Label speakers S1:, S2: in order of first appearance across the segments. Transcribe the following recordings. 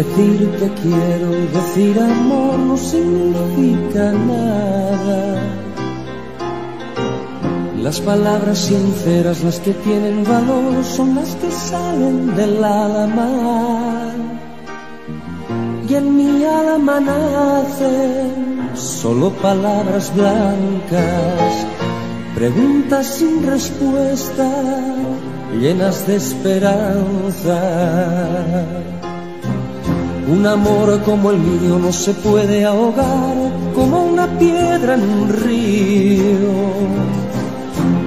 S1: Decir te quiero decir amor no significa nada. Las palabras sinceras, las que tienen valor, son las que salen del alma. Y en mi alma nacen solo palabras blancas, preguntas sin respuesta, llenas de esperanza. Un amor como el mío no se puede ahogar como una piedra en un río.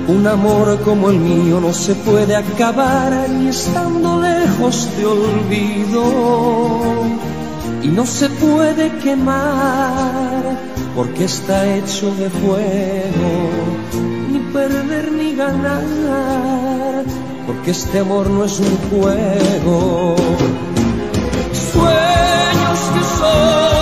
S1: Un amor como el mío no se puede acabar ni estando lejos de olvido. Y no se puede quemar porque está hecho de fuego. Ni perder ni ganar porque este amor no es un juego. Sueños que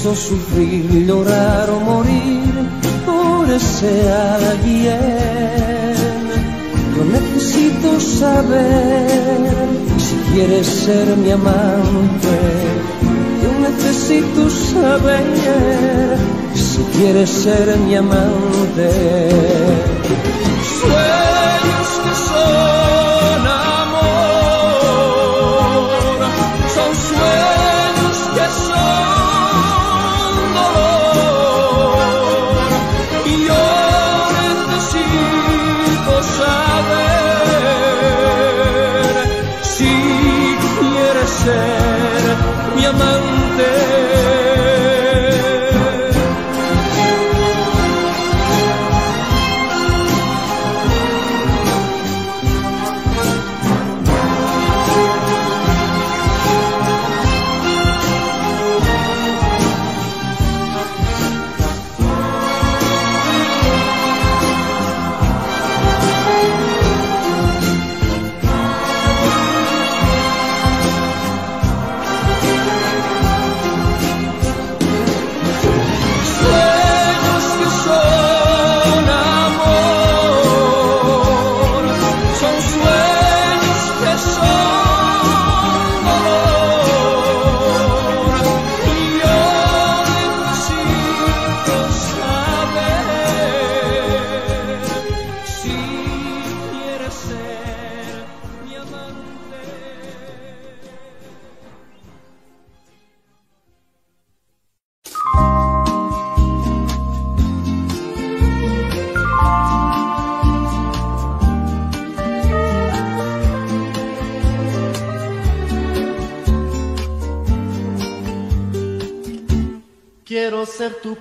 S1: preciso sufrir, llorar o morir por ese alguien. Yo necesito saber si quieres ser mi amante. Yo necesito saber si quieres ser mi amante.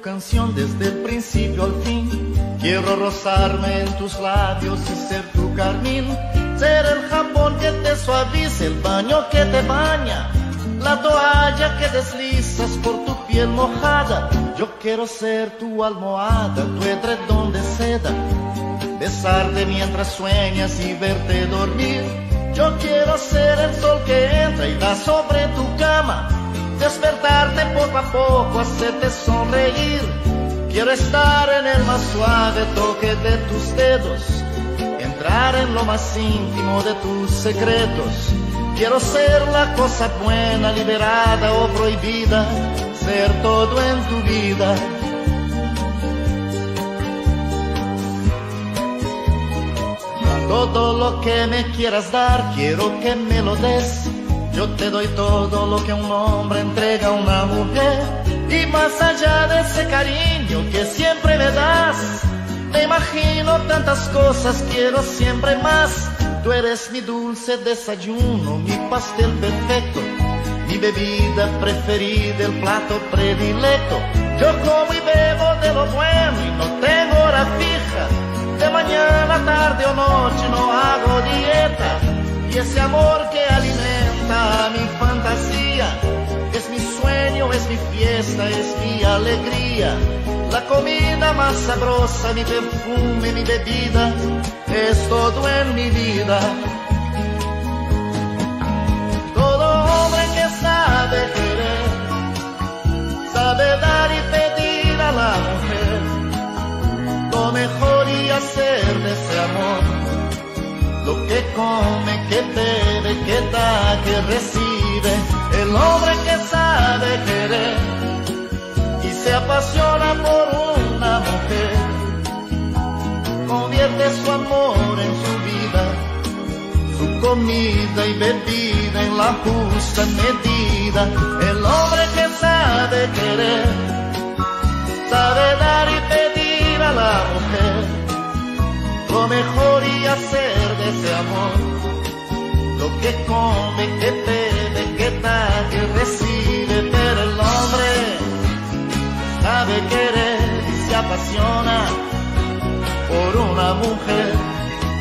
S2: Canción desde el principio al fin. Quiero rozarme en tus labios y ser tu carmín. Ser el jabón que te suaviza, el baño que te baña. La toalla que deslizas por tu piel mojada. Yo quiero ser tu almohada, tu edredón de seda. Besarte mientras sueñas y verte dormir. Yo quiero ser el sol que entra y da sobre tu cama. Despertarte poco a poco, hacerte sonreír. Quiero estar en el más suave toque de tus dedos. Entrar en lo más íntimo de tus secretos. Quiero ser la cosa buena, liberada o prohibida. Ser todo en tu vida. Todo lo que me quieras dar, quiero que me lo des. Yo te doy todo lo que un hombre entrega a una mujer. Y más allá de ese cariño que siempre me das, me imagino tantas cosas, quiero siempre más. Tú eres mi dulce desayuno, mi pastel perfecto, mi bebida preferida, el plato predilecto. Yo como y bebo de lo bueno y no tengo hora fija. De mañana, tarde o noche no hago dieta. Y ese amor que alimenta mi fantasía. Es mi sueño, es mi fiesta, es mi alegría. La comida más sabrosa, mi perfume, mi bebida, es todo en mi vida. Lo que come, que bebe, que da, que recibe, el hombre que sabe querer. Y se apasiona por una mujer, convierte su amor en su vida, su comida y bebida en la justa medida, el hombre que sabe querer, sabe dar y pedir a la mujer lo mejor y hacer de ese amor. Lo que come, que bebe, que da, que recibe, pero el hombre sabe querer y se apasiona por una mujer,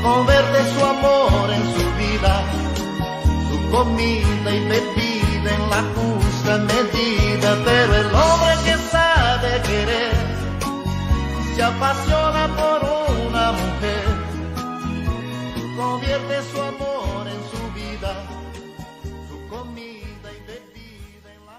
S2: convierte su amor en su vida, su comida y bebida en la justa medida, pero el hombre que sabe querer se apasiona por una mujer convierte su amor en su vida, su comida y bebida en la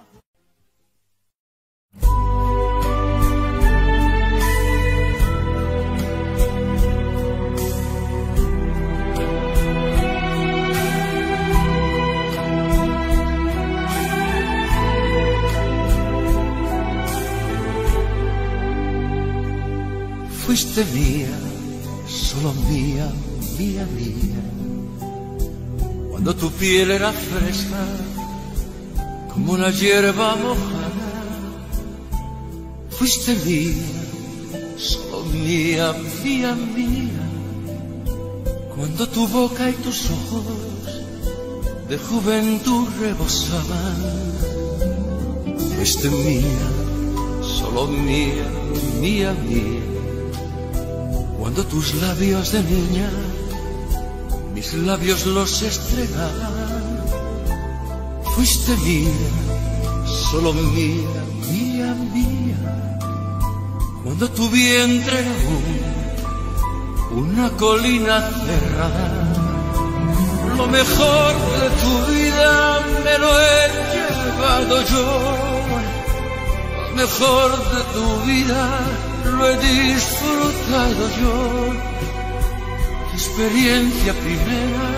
S1: Fuiste mía, solo mía, mía, mía. Cuando tu piel era fresca, como una hierba mojada. Fuiste mía, solo mía, mía, mía. Cuando tu boca y tus ojos de juventud rebosaban. Fuiste mía, solo mía, mía, mía. Cuando tus labios de niña, mis labios los estregaban, fuiste mía, solo mía, mía, mía. Cuando tu vientre era una colina cerrada, lo mejor de tu vida me lo he llevado yo, lo mejor de tu vida lo he disfrutado yo. Experiencia primera,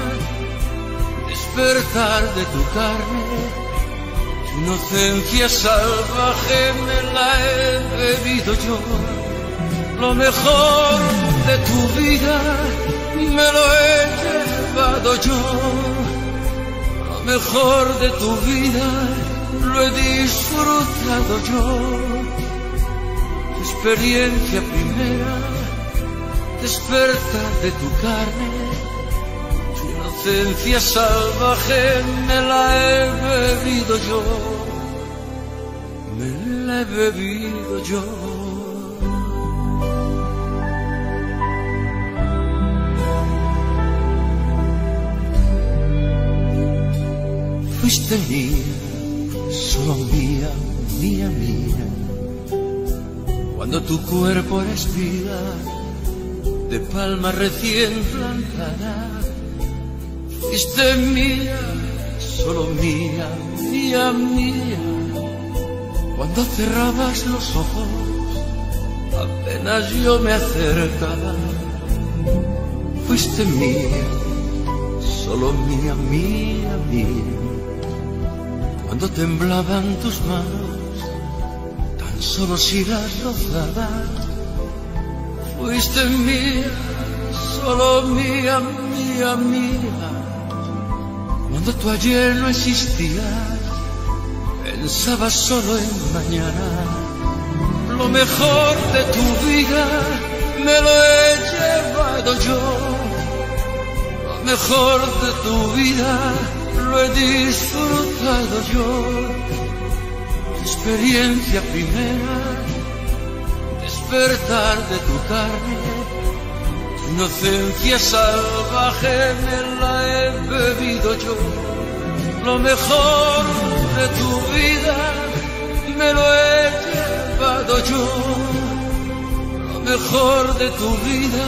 S1: despertar de tu carne, tu inocencia salvaje me la he bebido yo. Lo mejor de tu vida me lo he llevado yo. Lo mejor de tu vida lo he disfrutado yo experiencia primera, despertar de tu carne, tu inocencia salvaje me la he bebido yo, me la he bebido yo. Fuiste mía, solo mía, mía, mía. Cuando tu cuerpo era espiga de palma recién plantada, fuiste mía, solo mía, mía, mía. Cuando cerrabas los ojos, apenas yo me acercaba, fuiste mía, solo mía, mía, mía. Cuando temblaban tus manos, solo si las rozaba. Fuiste mía, solo mía, mía, mía. Cuando tu ayer no existía, pensaba solo en mañana. Lo mejor de tu vida me lo he llevado yo. Lo mejor de tu vida lo he disfrutado yo experiencia primera, despertar de tu carne, inocencia salvaje me la he bebido yo, lo mejor de tu vida me lo he llevado yo. Lo mejor de tu vida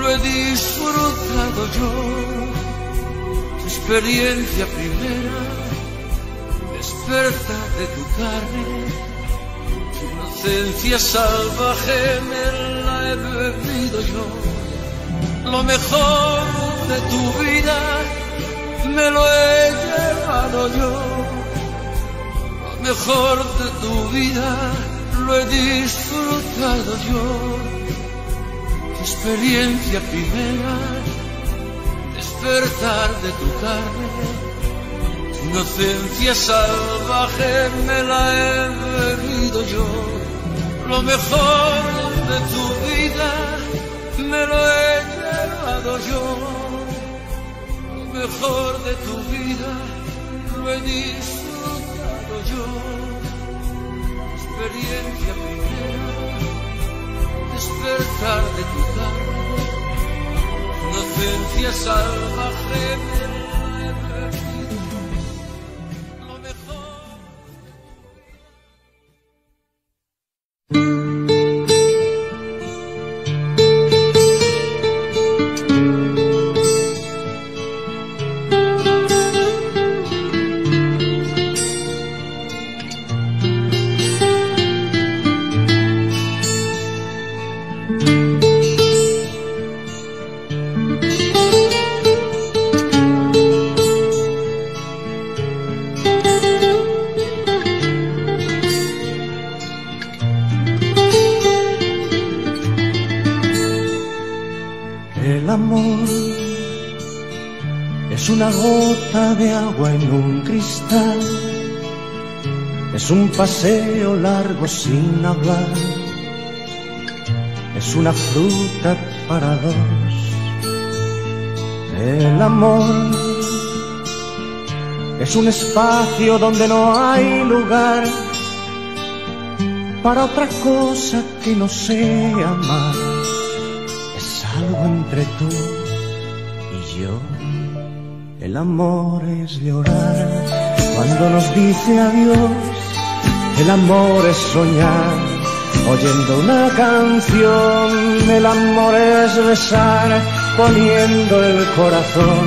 S1: lo he disfrutado yo. Tu experiencia primera, despertar de tu carne, inocencia salvaje me la he bebido yo. Lo mejor de tu vida me lo he llevado yo. Lo mejor de tu vida lo he disfrutado yo. Tu experiencia primera, despertar de tu carne, inocencia salvaje me la he bebido yo. Lo mejor de tu vida me lo he llevado yo mejor de tu vida lo he disfrutado yo. Experiencia primera, despertar de tu carne, inocencia salvaje.
S3: Paseo largo sin hablar, es una fruta para dos. El amor es un espacio donde no hay lugar para otra cosa que no sea amar. Es algo entre tú y yo. El amor es llorar cuando nos dice adiós el amor es soñar, oyendo una canción. El amor es besar, poniendo el corazón.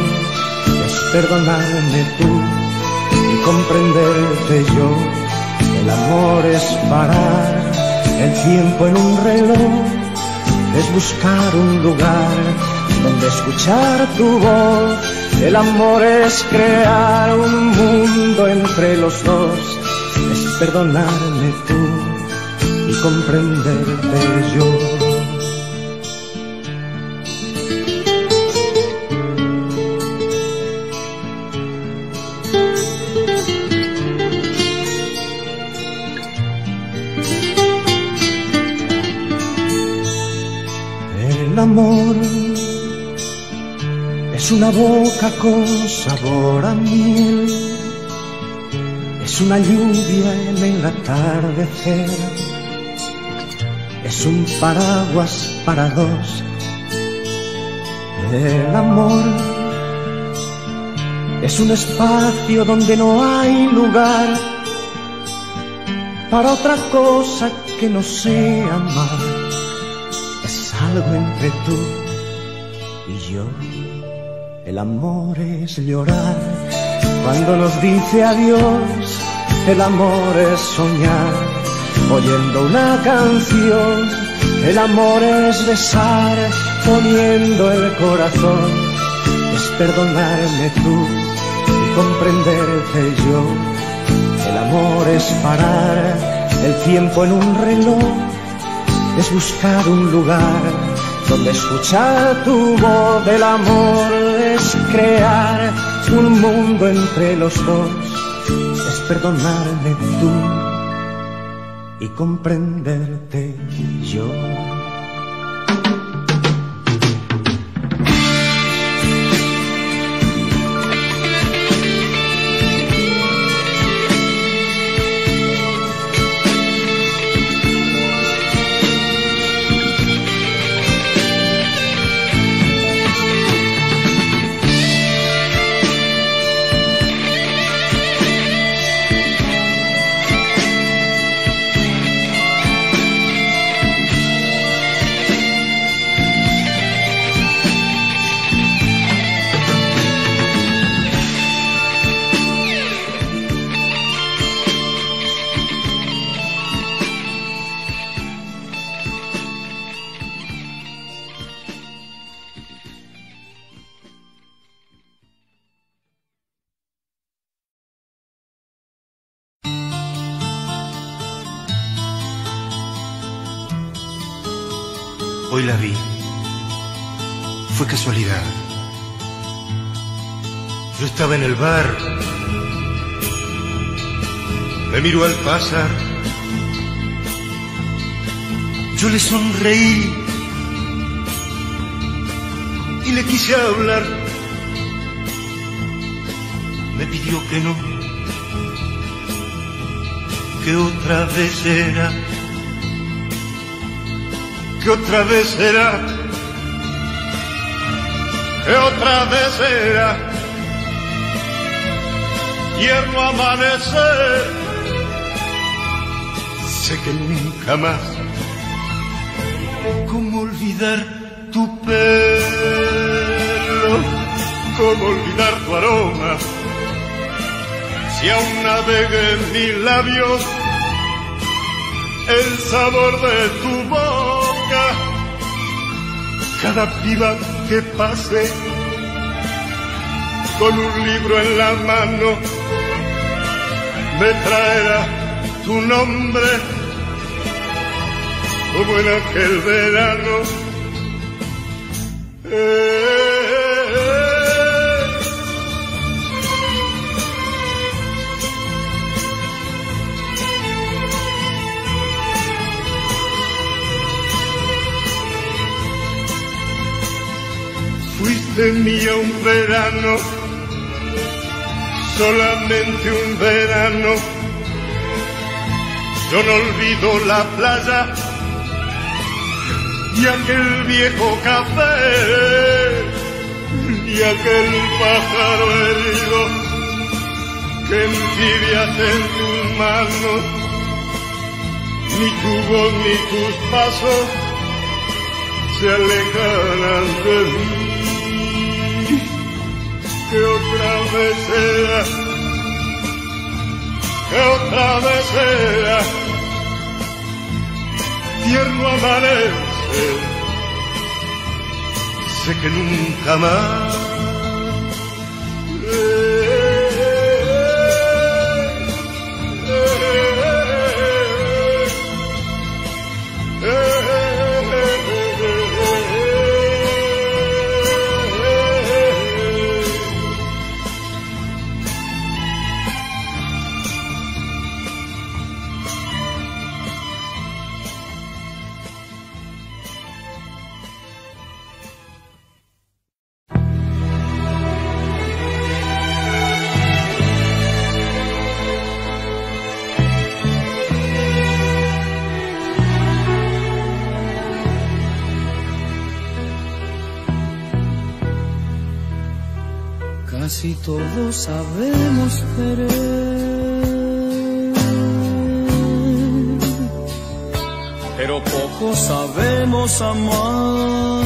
S3: Es perdonarme tú y comprenderte yo. El amor es parar el tiempo en un reloj. Es buscar un lugar donde escuchar tu voz. El amor es crear un mundo entre los dos perdonarme tú y comprenderte yo. El amor es una boca con sabor a miel es una lluvia en el atardecer, es un paraguas para dos. El amor es un espacio donde no hay lugar para otra cosa que no sea amar. Es algo entre tú y yo. El amor es llorar cuando nos dice adiós el amor es soñar, oyendo una canción. El amor es besar, poniendo el corazón. Es perdonarme tú y comprenderte yo. El amor es parar el tiempo en un reloj. Es buscar un lugar donde escuchar tu voz. El amor es crear un mundo entre los dos perdonarme tú y comprenderte yo.
S4: En el bar. Me miró al pasar. Yo le sonreí y le quise hablar. Me pidió que no, que otra vez era, que otra vez era, que otra vez era. Tierno amanecer, sé que nunca más, ¿cómo olvidar tu pelo? ¿Cómo olvidar tu aroma? Si aún navega en mis labios el sabor de tu boca, cada piba que pase con un libro en la mano me traerá tu nombre como en aquel verano. Eh. Fuiste mía un verano, solamente un verano. Yo no olvido la playa y aquel viejo café y aquel pájaro herido que envidias en tus manos. Ni tu voz ni tus pasos se alejarán de mí. Que otra vez sea, que otra vez sea, tierno amanece, sé que nunca más.
S5: Sabemos querer, pero poco sabemos amar.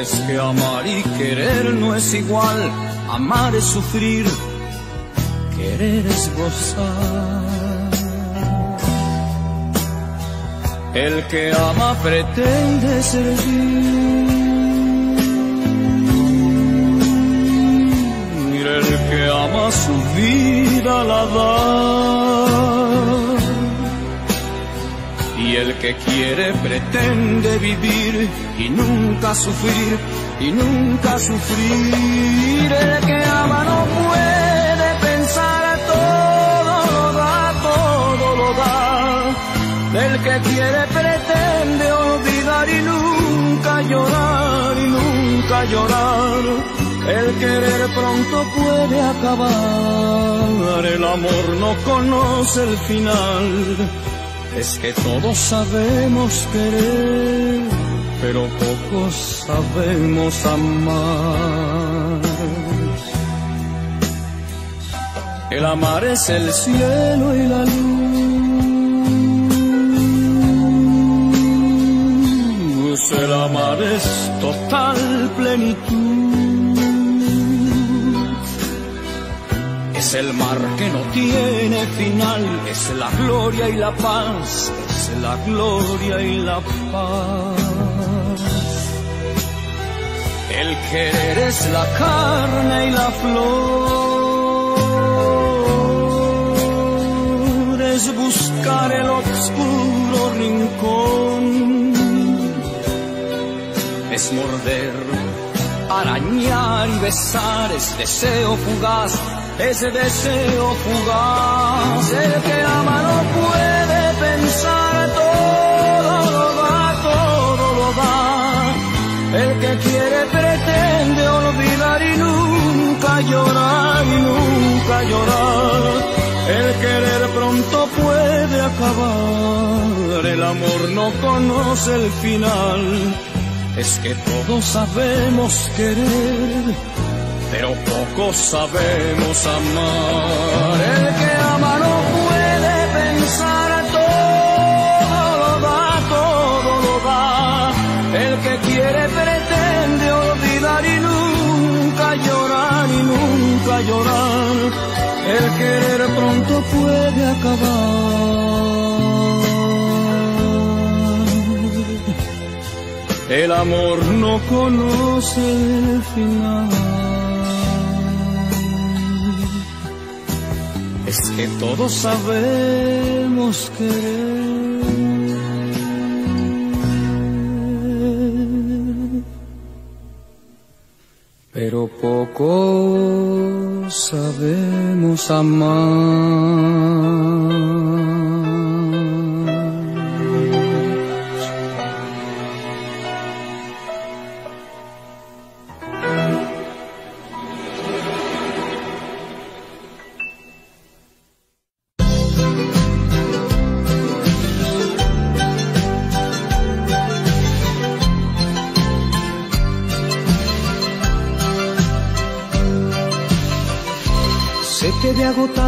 S5: Es que amar y querer no es igual, amar es sufrir, querer es gozar. El que ama pretende servir. Ama su vida la da. Y el que quiere pretende vivir y nunca sufrir, y nunca sufrir. El que ama no puede pensar, todo lo da, todo lo da. El que quiere pretende olvidar y nunca llorar, y nunca llorar. El querer pronto puede acabar, el amor no conoce el final. Es que todos sabemos querer, pero pocos sabemos amar. El amar es el cielo y la luz. El amar es total plenitud. Es el mar que no tiene final, es la gloria y la paz, es la gloria y la paz. El querer es la carne y la flor, es buscar el oscuro rincón. Es morder, arañar y besar, es deseo fugaz, ese deseo fugaz. El que ama no puede pensar, todo lo da, todo lo da. El que quiere pretende olvidar y nunca llorar y nunca llorar. El querer pronto puede acabar, el amor no conoce el final. Es que todos sabemos querer, pero sabemos amar. El que ama no puede pensar, todo lo da, todo lo da. El que quiere pretende olvidar y nunca llorar y nunca llorar el querer pronto puede acabar. El amor no conoce el final. Que todos sabemos querer. Pero poco sabemos amar.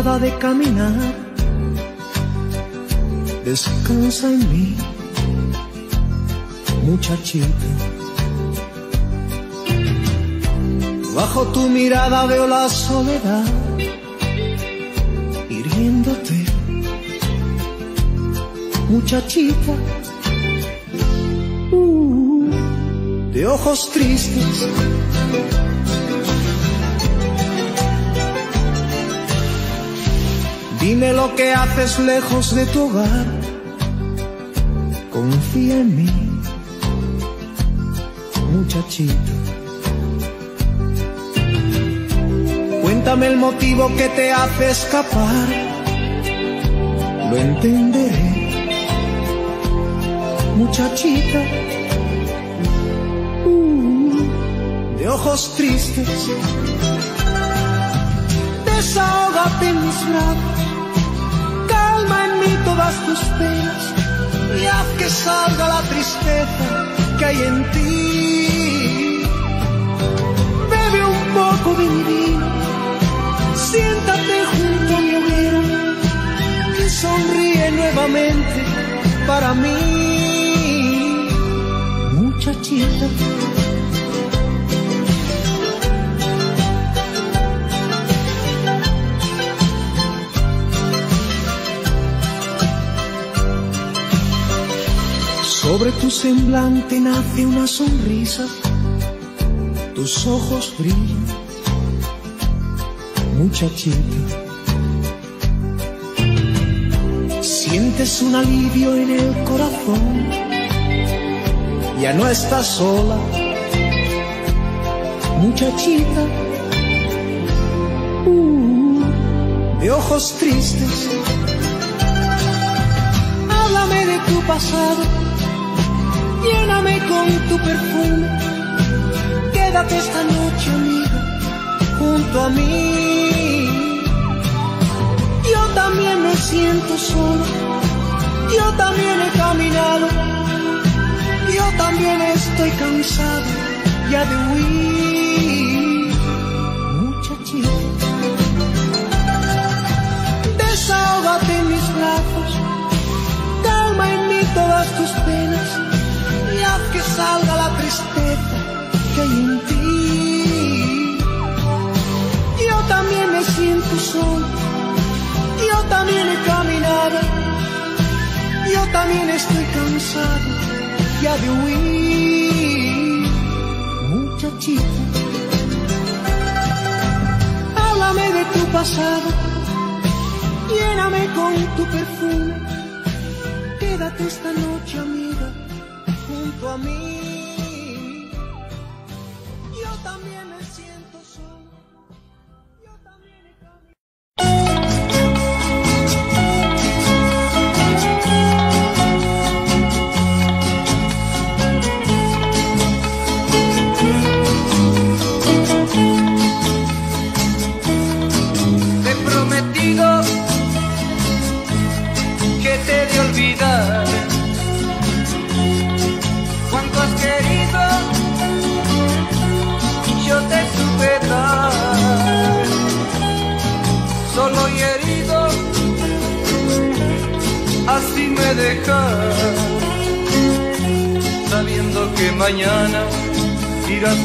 S6: De caminar, descansa en mí, muchachita. Bajo tu mirada veo la soledad, hiriéndote, muchachita. Uh, de ojos tristes Dime lo que haces lejos de tu hogar. Confía en mí, muchachito. Cuéntame el motivo que te hace escapar. Lo entenderé, muchachita. Uh, de ojos tristes, desahógate en mis brazos mí todas tus penas y haz que salga la tristeza que hay en ti. Bebe un poco de mi vino, siéntate junto a mi hoguera y sonríe nuevamente para mí, muchachita. Sobre tu semblante nace una sonrisa, tus ojos brillan, muchachita. Sientes un alivio en el corazón, ya no estás sola, muchachita. Uh, de ojos tristes, háblame de tu pasado lléname con tu perfume. Quédate esta noche, amiga, junto a mí. Yo también me siento solo, yo también he caminado, yo también estoy cansado ya de huir. Muchachita, desahógate en mis brazos, calma en mí todas tus penas salga la tristeza que hay en ti. Yo también me siento solo, yo también he caminado, yo también estoy cansado ya de huir. Muchachita, háblame de tu pasado, lléname con tu perfume
S7: quédate esta noche, junto a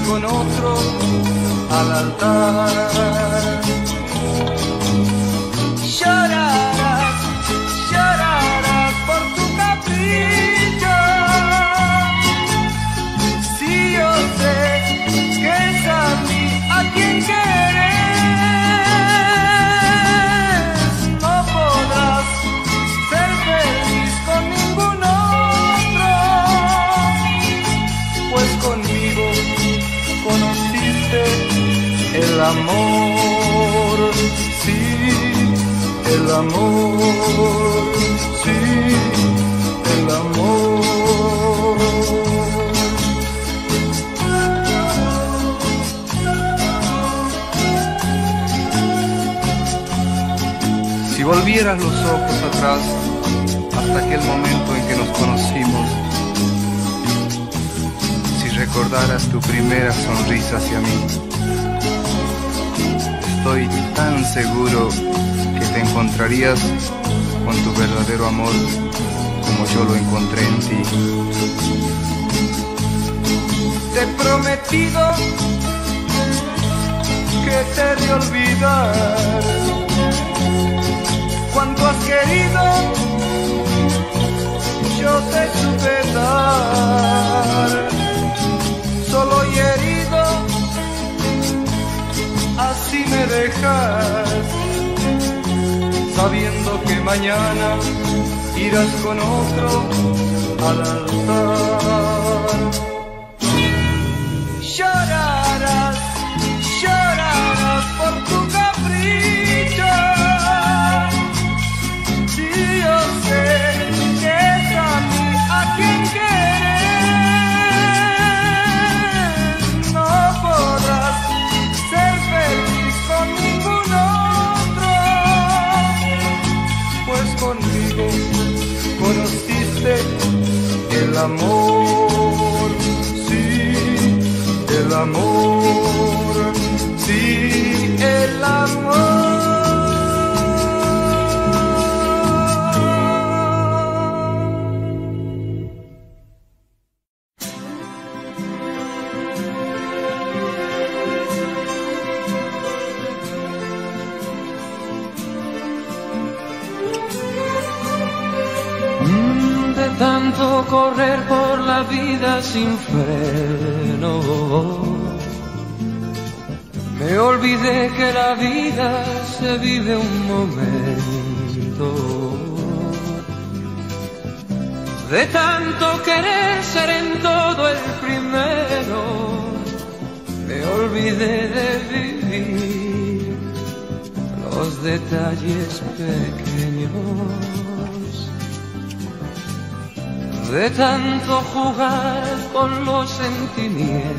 S8: con otro al altar. Amor, sí, el amor, sí, el amor.
S9: Si volvieras los ojos atrás hasta aquel momento en que nos conocimos, si recordaras tu primera sonrisa hacia mí, estoy tan seguro que te encontrarías con tu verdadero amor como yo lo encontré en ti.
S8: Te he prometido que te he de olvidar. Cuanto has querido, yo te supe dar. Dejas. Sabiendo que mañana irás con otro al altar. Amor, sí, el amor,
S7: correr por la vida sin freno, me olvidé que la vida se vive un momento. De tanto querer ser en todo el primero, me olvidé de vivir los detalles pequeños de tanto jugar con los sentimientos,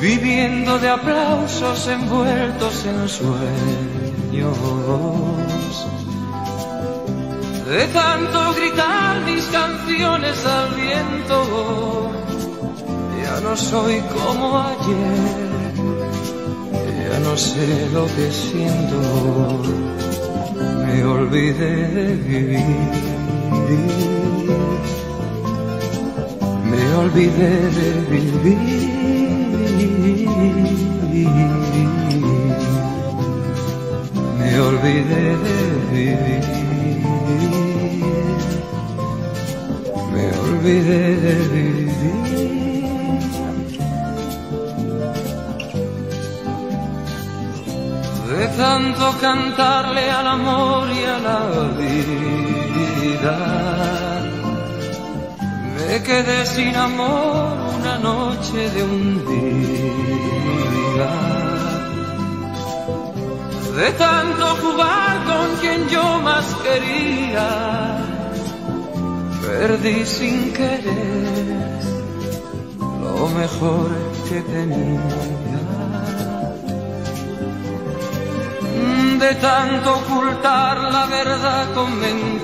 S7: viviendo de aplausos envueltos en sueños, de tanto gritar mis canciones al viento, ya no soy como ayer, ya no sé lo que siento me olvidé de vivir. Me olvidé de vivir. Me olvidé de vivir. Me olvidé de vivir. Tanto cantarle al amor y a la vida. Me quedé sin amor una noche de un día. De tanto jugar con quien yo más quería, perdí sin querer lo mejor que tenía. De tanto ocultar la verdad con mentiras.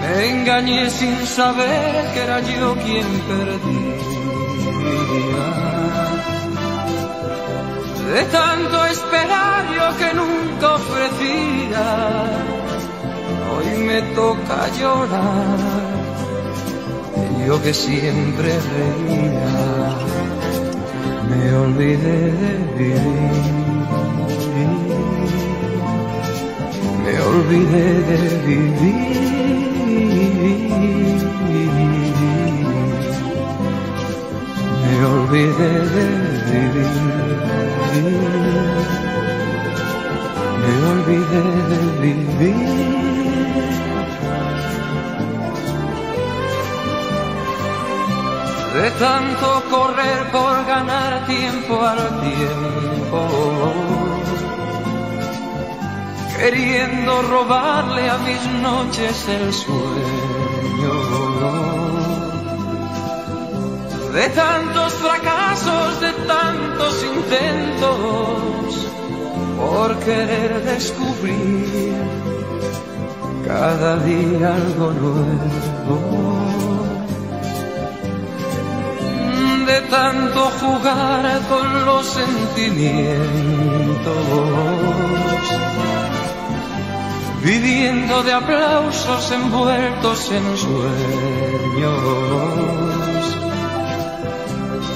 S7: Me engañé sin saber que era yo quien perdía. De tanto esperar yo que nunca ofrecía, hoy me toca llorar, yo que siempre reía me olvidé de vivir, me olvidé de vivir, me olvidé de vivir, me olvidé de vivir. De tanto correr por ganar tiempo al tiempo, queriendo robarle a mis noches el sueño. De tantos fracasos, de tantos intentos, por querer descubrir cada día algo nuevo. De tanto jugar con los sentimientos, viviendo de aplausos envueltos en sueños,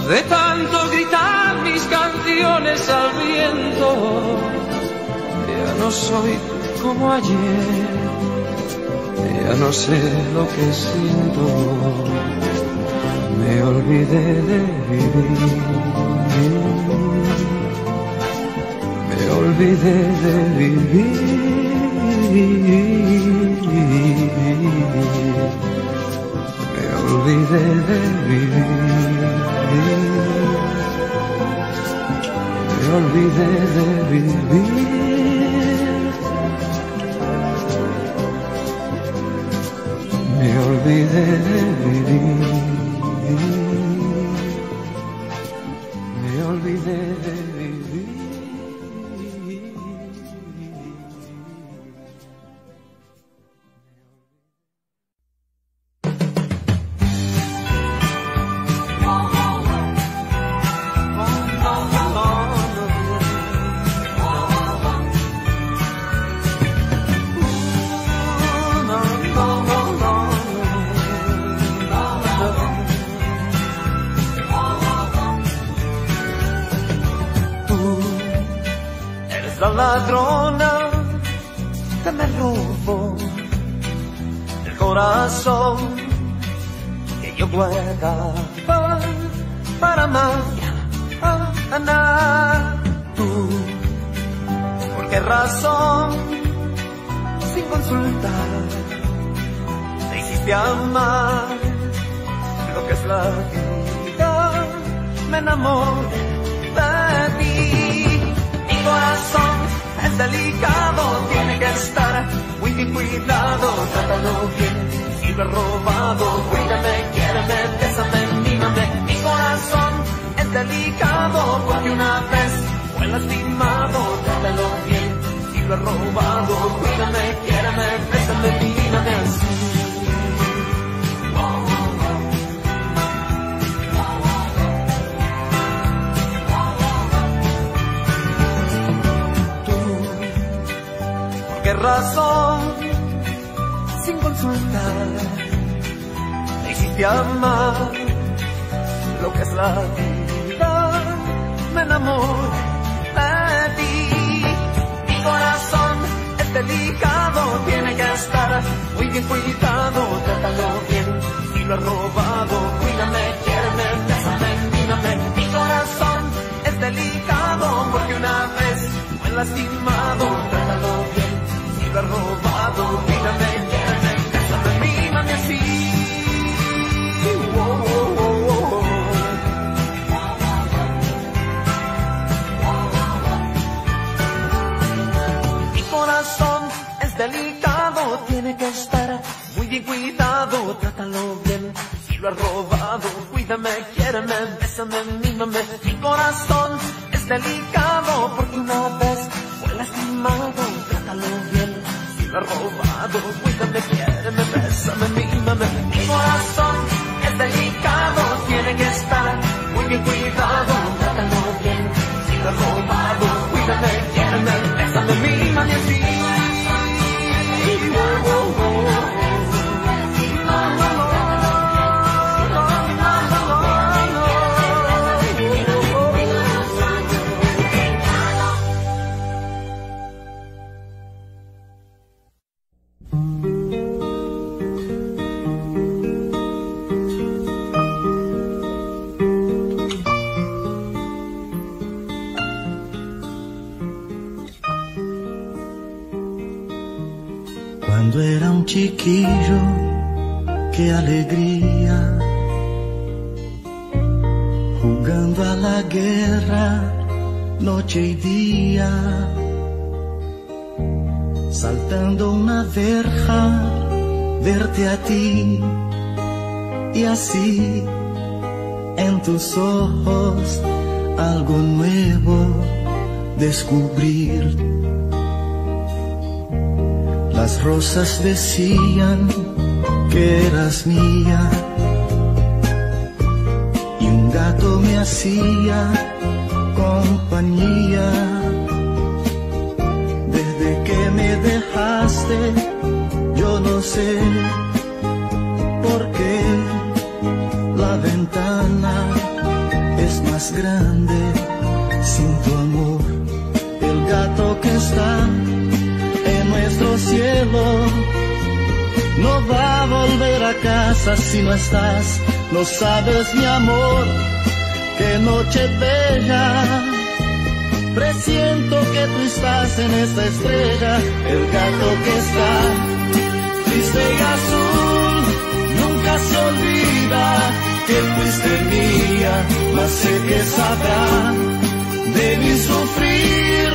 S7: de tanto gritar mis canciones al viento, ya no soy como ayer, ya no sé lo que siento me olvidé de vivir, me olvidé de vivir, me olvidé de vivir, me olvidé de vivir. Me olvidé de vivir.
S10: Robado, cuídame, quiéreme, bésame, mímame. Mi corazón es delicado, porque una vez fue lastimado. Trátalo bien, si lo he robado, cuídame, quiéreme, bésame, mímame así. ¿Por qué razón? Sin consultar, me hiciste amar lo que es la vida. Me enamoré de ti. Mi corazón es delicado, tiene que estar muy bien cuidado. Trátalo bien, si lo he robado, cuídame, quiéreme, bésame, mírame. Mi corazón es delicado.
S11: lastimado, trátalo bien. Si lo has robado, cuidado, trátalo bien. Si lo has robado, cuídame, quiéreme, bésame, mímame. Mi corazón es delicado porque una vez fue lastimado, trátalo bien. Si lo has robado, cuídame, quiéreme,
S2: ojos, algo nuevo descubrir. Las rosas decían que eras mía y un gato me hacía compañía. Desde que me dejaste, yo no sé grande sin tu amor. El gato que está en nuestro cielo. No va a volver a casa si no estás, no sabes mi amor, qué noche bella. Presiento que tú estás en esta estrella, el gato que está triste y azul, nunca se olvida que fuiste mía, mas sé que sabrá de mi sufrir,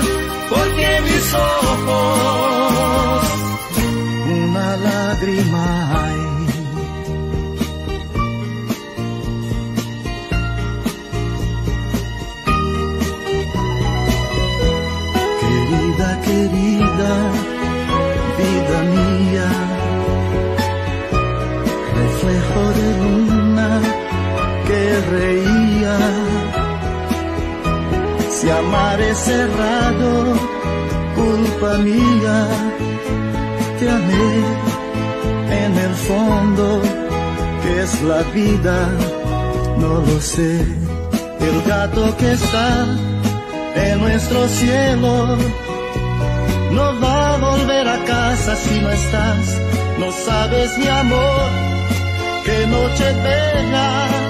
S2: porque mis ojos una lágrima Si amar es cerrado, culpa mía, te amé en el fondo, que es la vida, no lo sé. El gato que está en nuestro cielo no va a volver a casa si no estás, no sabes mi amor, qué noche bella.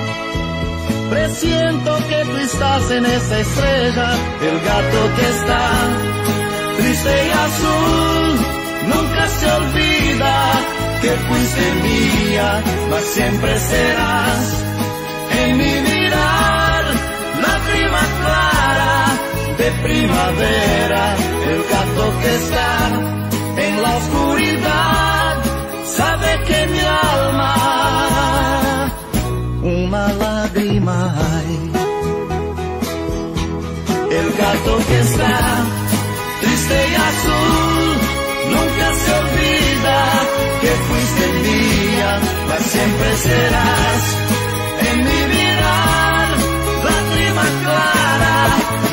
S2: Presiento que tú estás en esa estrella, el gato que está triste y azul, nunca se olvida que fuiste mía, mas siempre serás en mi mirar, lágrima clara de primavera, el gato que está en la oscuridad, sabe que mi El gato que está triste y azul, nunca se olvida que fuiste mía, mas siempre serás. En mi mirar, lágrima clara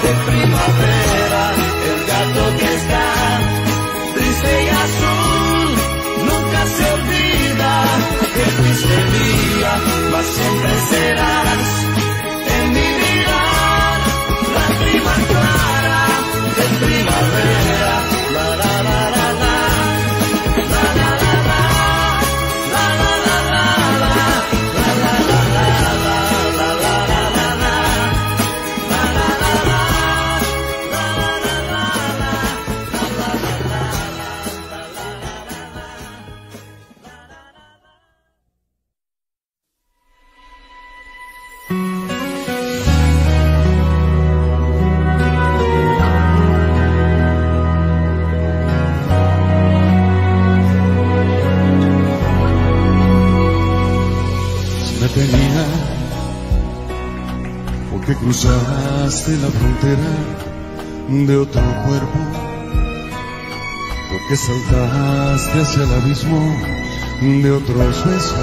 S2: de primavera, el gato que está fuiste mía, mas siempre serás en mi mirar, lágrima clara de primavera.
S12: De otro cuerpo, porque saltaste hacia el abismo de otros besos.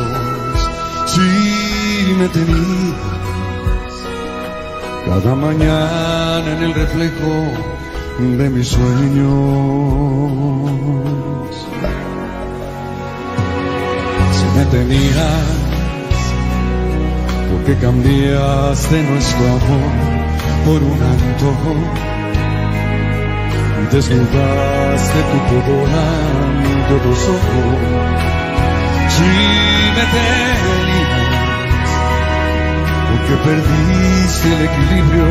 S12: Si me tenías cada mañana en el reflejo de mis sueños. Si me tenías, porque cambiaste nuestro amor por un antojo desnudaste tu pudor ante los ojos. Si me tenías, porque perdiste el equilibrio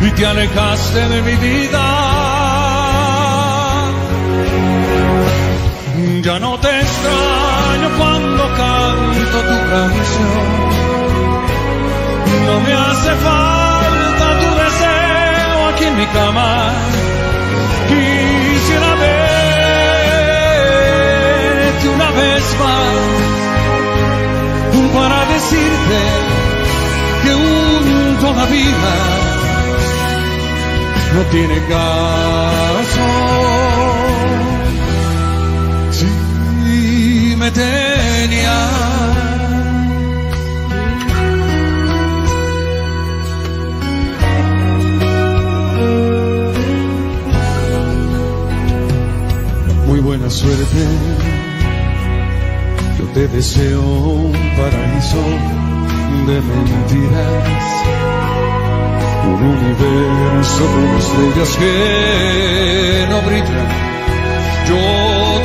S12: y te alejaste de mi vida. Ya no te extraño cuando canto tu canción. No me hace falta tu deseo aquí en mi cama. Vez más para decirte que un todavía no tiene caso. Si me tenía. Muy buena suerte, te deseo un paraíso de mentiras un universo con estrellas que no brillan. Yo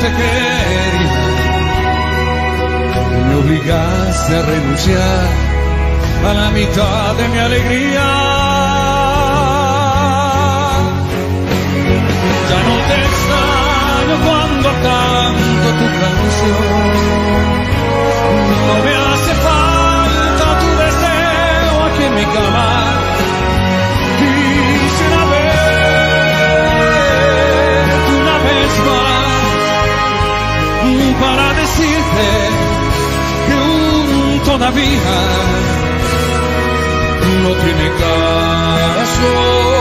S12: te quería me obligaste a renunciar a la mitad de mi alegría. Ya no te extraño cuando canto tu canción. No me hace falta tu deseo aquí en mi cama. Quisiera verte una vez más para decirte que un todavía no tiene caso.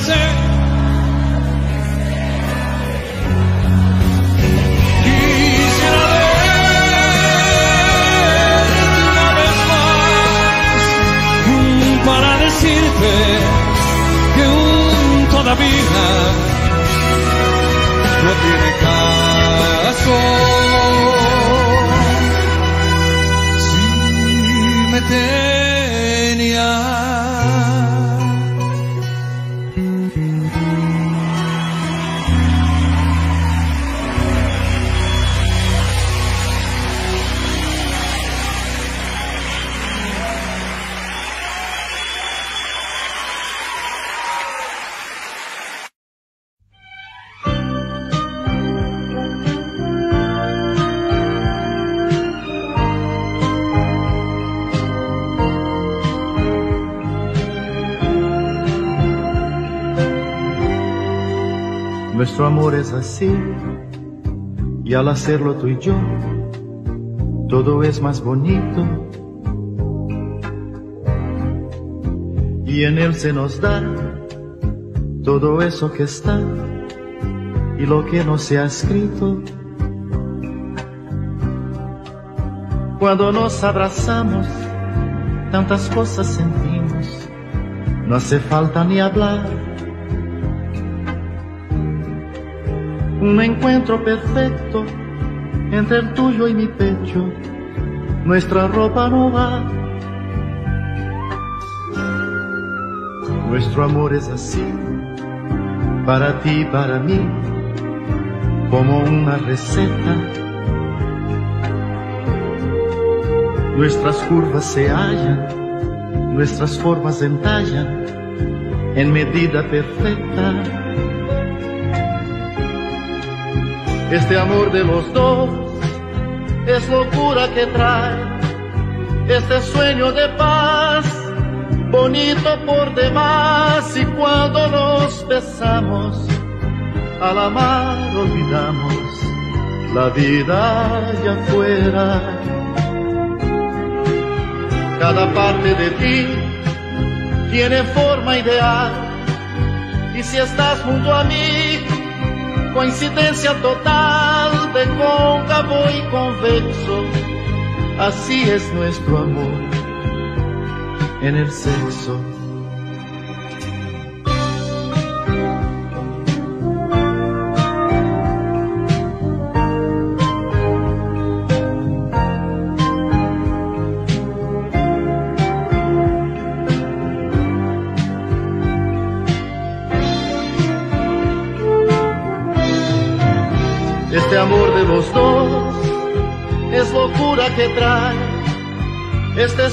S12: No me hace quisiera verte una vez más para decirte que un todavía no tiene caso. Si me.
S2: Y al hacerlo tú y yo, todo es más bonito. Y en él se nos da todo eso que está y lo que no se ha escrito. Cuando nos abrazamos, tantas cosas sentimos, no hace falta ni hablar. Un encuentro perfecto entre el tuyo y mi pecho, nuestra ropa no va. Nuestro amor es así, para ti y para mí, como una receta. Nuestras curvas se hallan nuestras formas entallan en medida perfecta. Este amor de los dos es locura que trae. Este sueño de paz, bonito por demás. Y cuando nos besamos, al amar olvidamos la vida allá afuera. Cada parte de ti tiene forma ideal. Y si estás junto a mí, coincidencia total de cóncavo y convexo, así es nuestro amor en el sexo.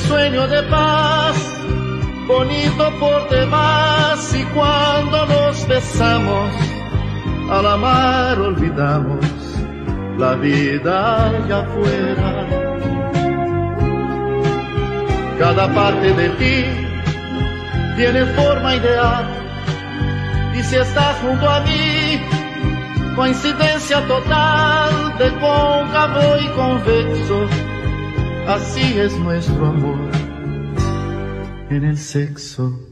S2: Sueño de paz, bonito por demás y cuando nos besamos, al amar olvidamos la vida allá afuera. Cada parte de ti tiene forma ideal y si estás junto a mí, coincidencia total de cóncavo y convexo, así es nuestro amor en el sexo.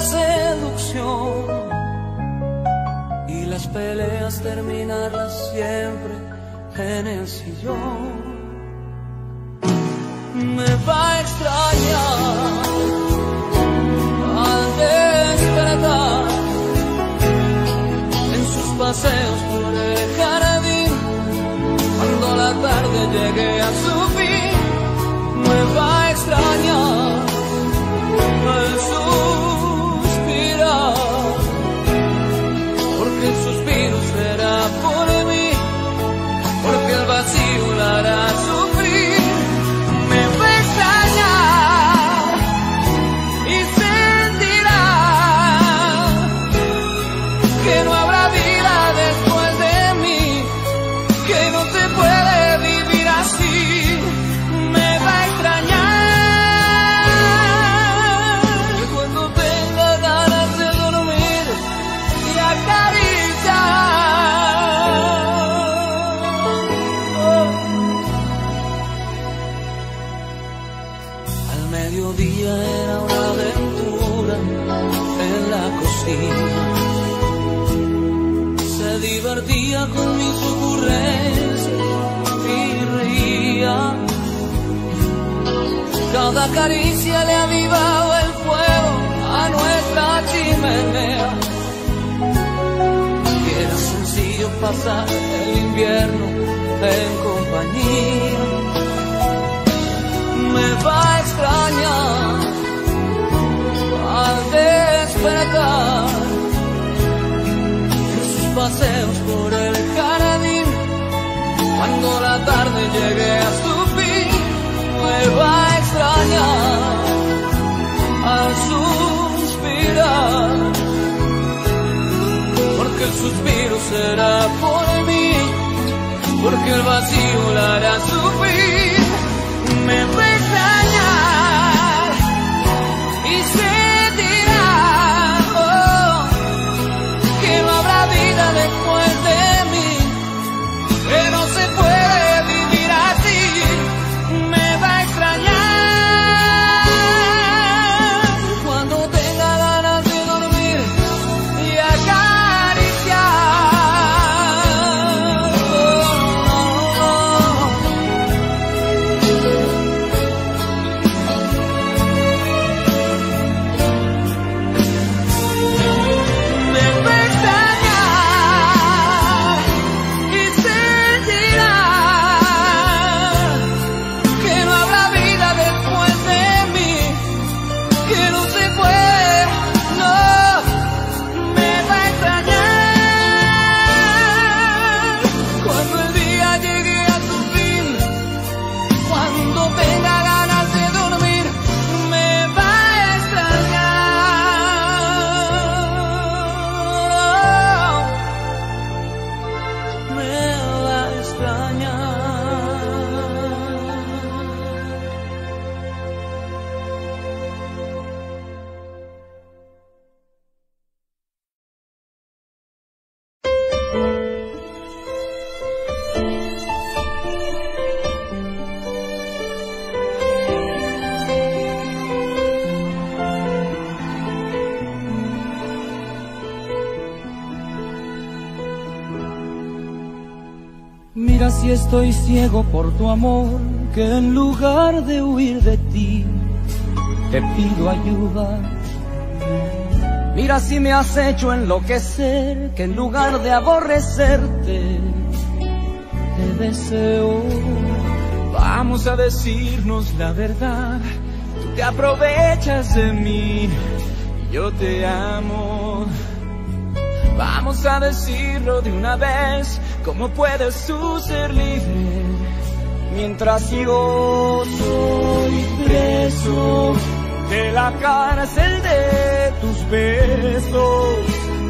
S1: Seducción. Y las peleas terminarlas siempre en el sillón me va a extrañar al despertar en sus paseos por el jardín cuando la tarde llegue a su caricia le avivaba el fuego a nuestra chimenea. Y era sencillo pasar el invierno en compañía. El suspiro será por mí, porque el vacío la hará sufrir.
S5: Estoy ciego por tu amor, que en lugar de huir de ti, te pido ayuda. Mira si me has hecho enloquecer, que en lugar de aborrecerte, te deseo.
S1: Vamos a decirnos la verdad. Tú te aprovechas de mí. Yo te amo. Vamos a decirlo de una vez. ¿Cómo puedes tú ser libre?
S5: Mientras yo soy preso
S1: De la cárcel de tus besos.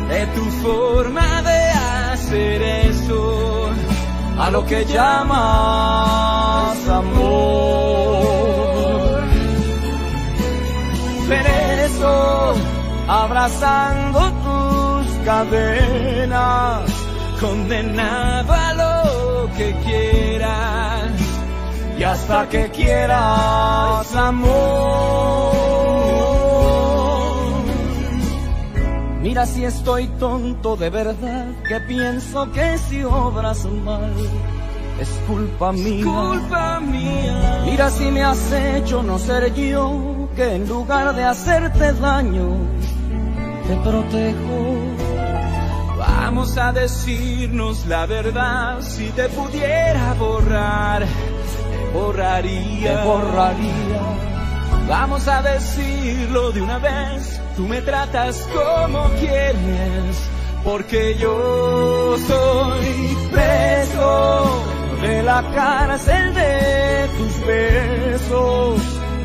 S1: De tu forma de hacer eso.
S5: a lo que llamas amor.
S1: Preso, abrazando tus cadenas, condenado a lo que quieras y hasta que quieras amor.
S5: Mira si estoy tonto de verdad, que pienso que si obras mal es culpa mía.
S1: Culpa mía.
S5: Mira si me has hecho no ser yo, que en lugar de hacerte daño, te protejo.
S1: Vamos a decirnos la verdad, si te pudiera borrar, te borraría.
S5: Te borraría.
S1: Vamos a decirlo de una vez, tú me tratas como quieres, porque yo soy preso de la cárcel de tus besos,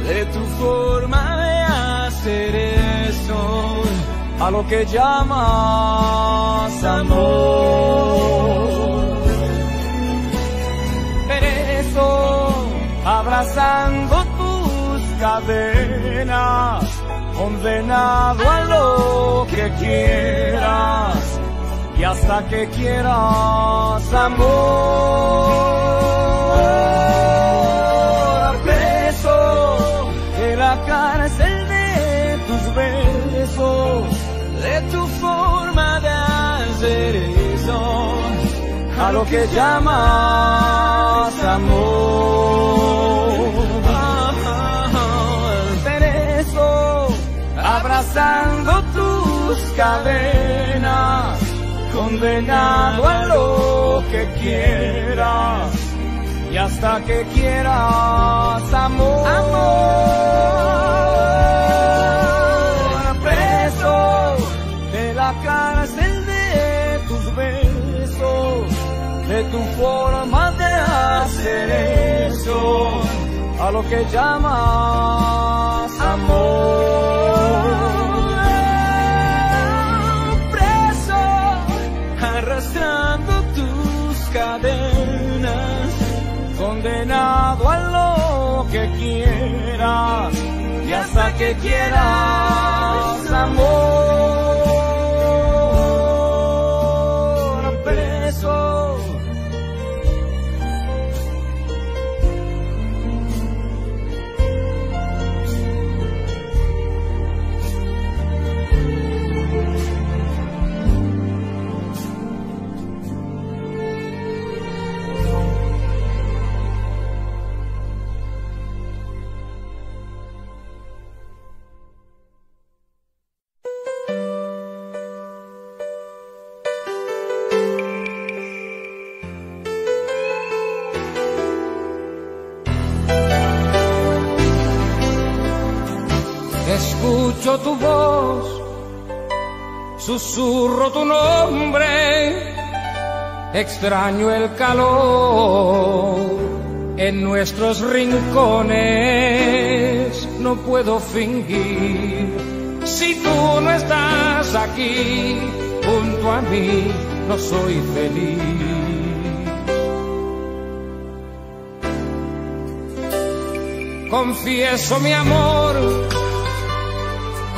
S1: de tu forma de hacer eso,
S5: a lo que llamas
S1: condenado a lo que quieras y hasta que quieras amor. Preso de la cárcel de tus besos, de tu forma de hacer eso a lo que llamas amor. Abrazando tus cadenas, condenado a lo que quieras
S13: y hasta que quieras amor.
S8: Amor, preso de la cárcel de tus besos, de tu forma de hacer eso, a lo que llamas amor. Preso, arrastrando tus cadenas, condenado a lo que quieras y hasta que quieras amor
S13: tu voz, susurro tu nombre, extraño el calor en nuestros rincones, no puedo fingir. Si tú no estás aquí junto a mí, no soy feliz. Confieso mi amor,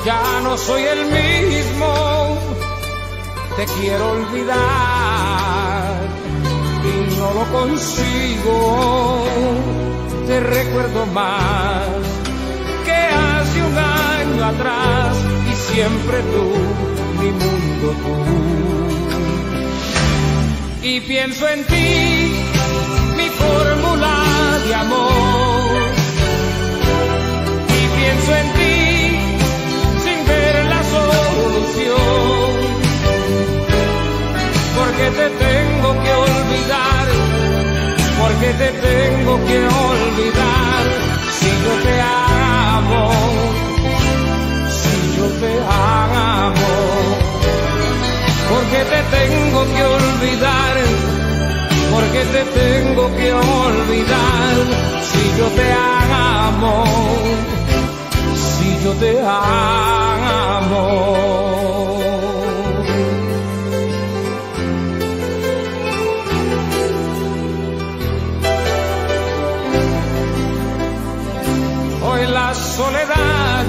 S13: ya no soy el mismo, te quiero olvidar y no lo consigo, te recuerdo más que hace un año atrás y siempre tú, mi mundo tú. Y pienso en ti, mi fórmula de amor, y pienso en ti Porque te tengo que olvidar, porque te tengo que olvidar. Si yo te amo, si yo te amo, porque te tengo que olvidar, porque te tengo que olvidar. Si yo te amo yo te amo. Hoy la soledad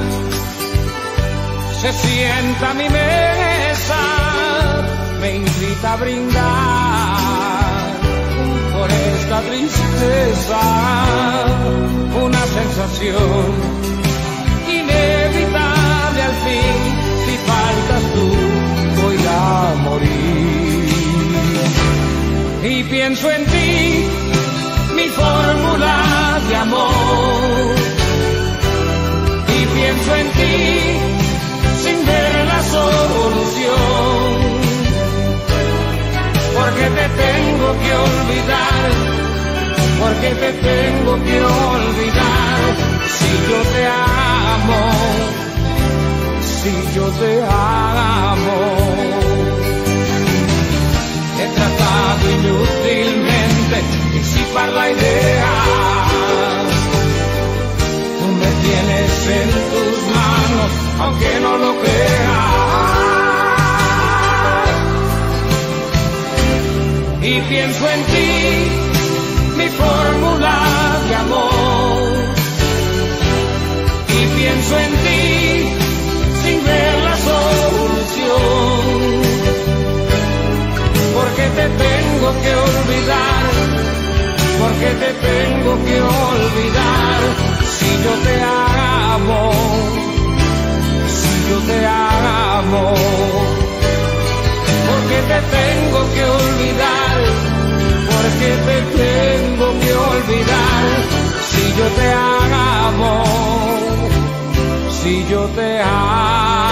S13: se sienta a mi mesa, me invita a brindar por esta tristeza, una sensación fin, si faltas tú voy a morir. Y pienso en ti, mi fórmula de amor. Y pienso en ti, sin ver la solución. Porque te tengo que olvidar, porque te tengo que olvidar si yo te amo, si yo te amo. He tratado inútilmente disipar la idea. Tú me tienes en tus manos, aunque no lo creas. Y pienso en ti, mi fórmula de amor y pienso en ti sin ver la solución. Porque te tengo que olvidar, porque te tengo que olvidar. Si yo te amo, si yo te amo, porque te tengo que olvidar, porque te tengo que olvidar. Si yo te amo, si yo te amo.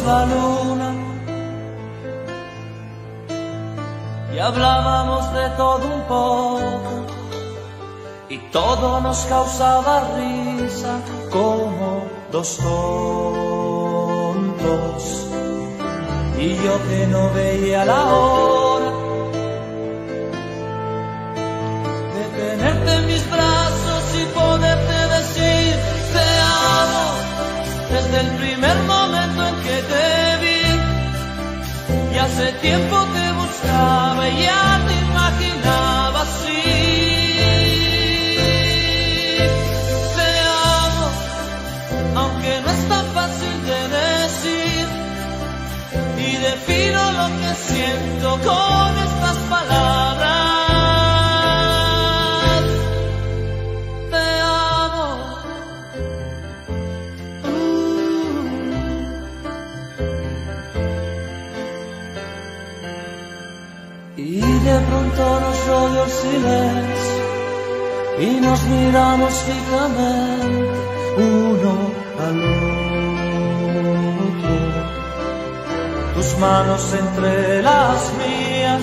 S1: La luna. Y hablábamos de todo un poco. Y todo nos causaba risa como dos tontos. Y yo que no veía la hora de tenerte en mis brazos y poderte decir te amo desde el primer momento hace tiempo te pronto nos rodeó el silencio y nos miramos fijamente uno al otro. Tus manos entre las mías.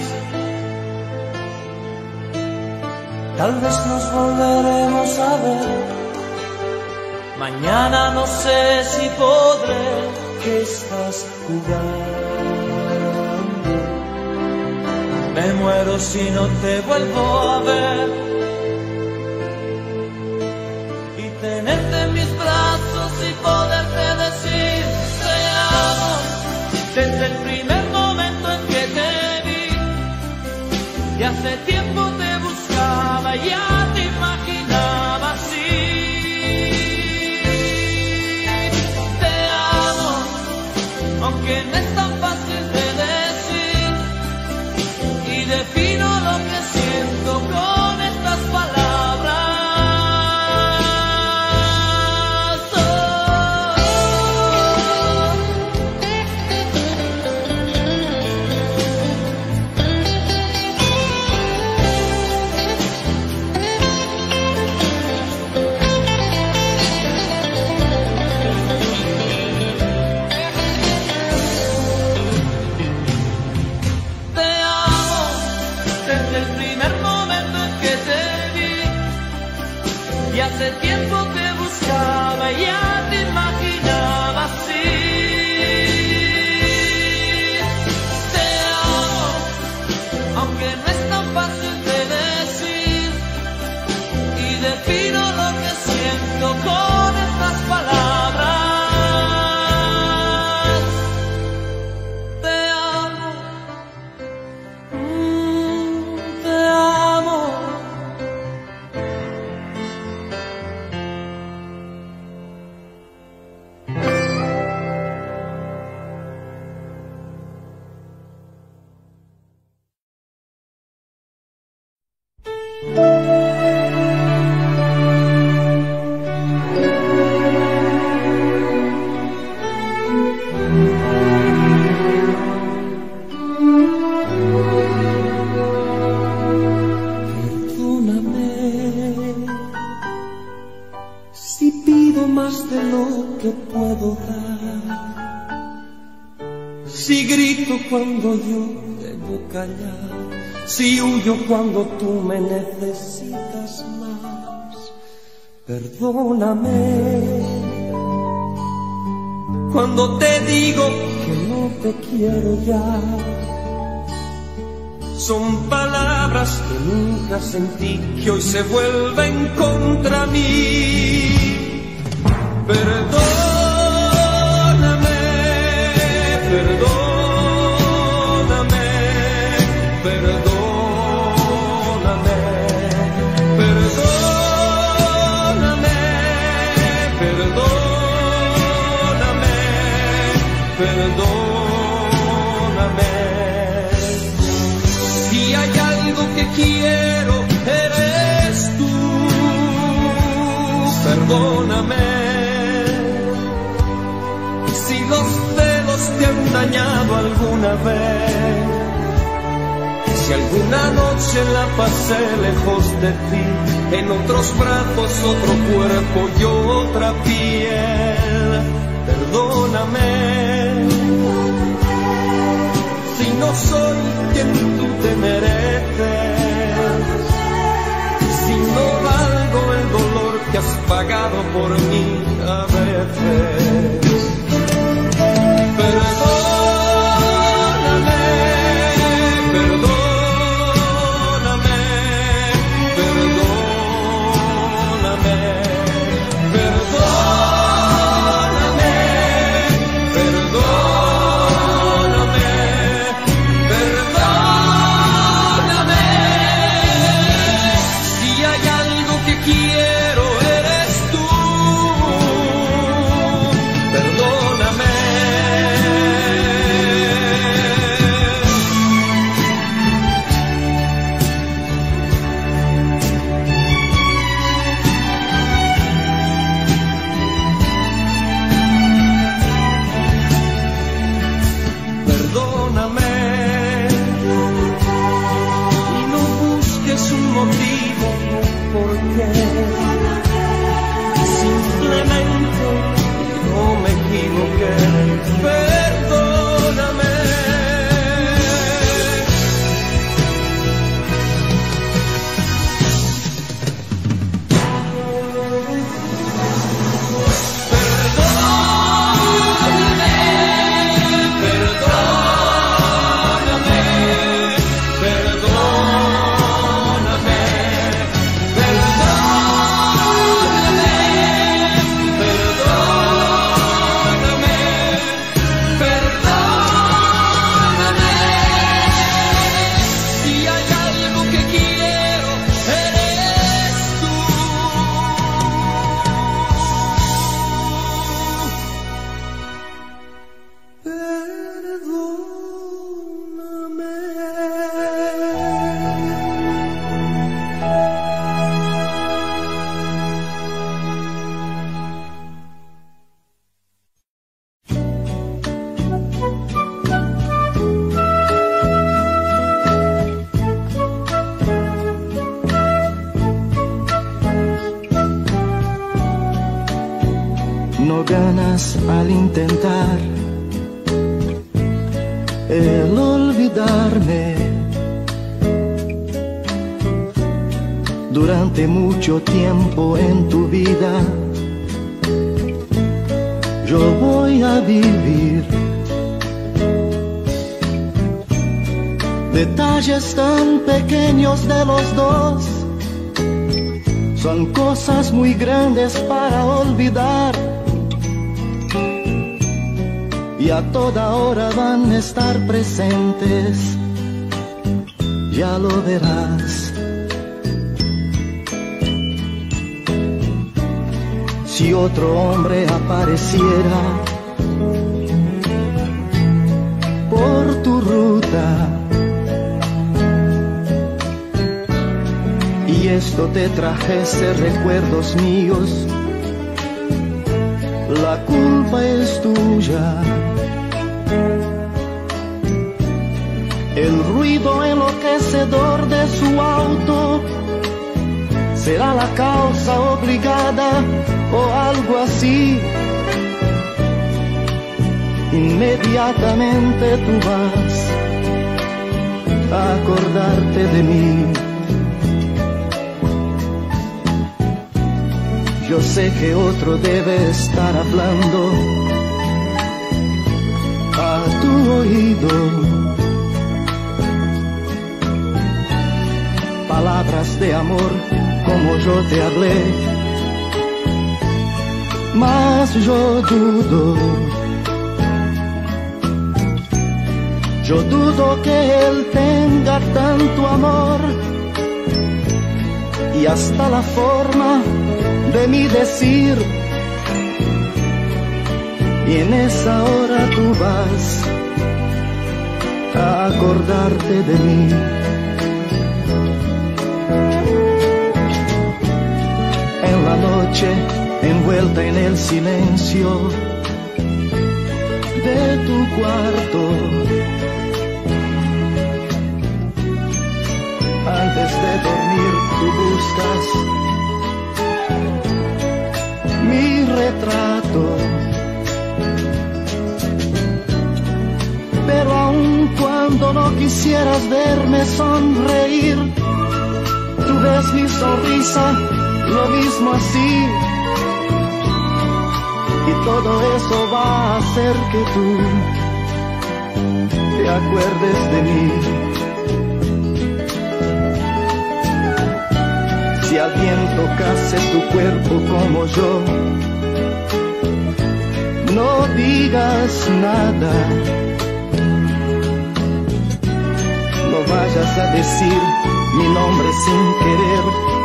S1: Tal vez nos volveremos a ver. Mañana no sé si podré que estás jugando. Muero si no te vuelvo a ver. Y tenerte en mis brazos y poderte decir te amo desde el primer momento en que te vi. Y hace Si huyo cuando tú me necesitas más. Perdóname cuando te digo que no te quiero ya. Son palabras que nunca sentí que hoy se vuelven contra mí. Perdóname,
S14: dañado alguna vez. Si alguna noche la pasé lejos de ti, en otros brazos otro cuerpo, yo otra piel, perdóname. Si no soy quien tú te mereces, si no valgo el dolor que has pagado por mí a veces. Perdóname,
S2: lo verás. Si otro hombre apareciera por tu ruta, y esto te trajese recuerdos míos, la culpa es tuya. El ruido enloquecedor de su auto será la causa obligada o algo así. Inmediatamente tú vas a acordarte de mí. Yo sé que otro debe estar hablando a tu oído. Palabras de amor como yo te hablé. Mas yo dudo. Yo dudo que él tenga tanto amor y hasta la forma de mi decir. Y en esa hora tú vas a acordarte de mí. envuelta en el silencio de tu cuarto. Antes de dormir tú buscas mi retrato. Pero aun cuando no quisieras verme sonreír, tú ves mi sonrisa lo mismo así. Y todo eso va a hacer que tú te acuerdes de mí. Si alguien tocase tu cuerpo como yo, no digas nada. No vayas a decir mi nombre sin querer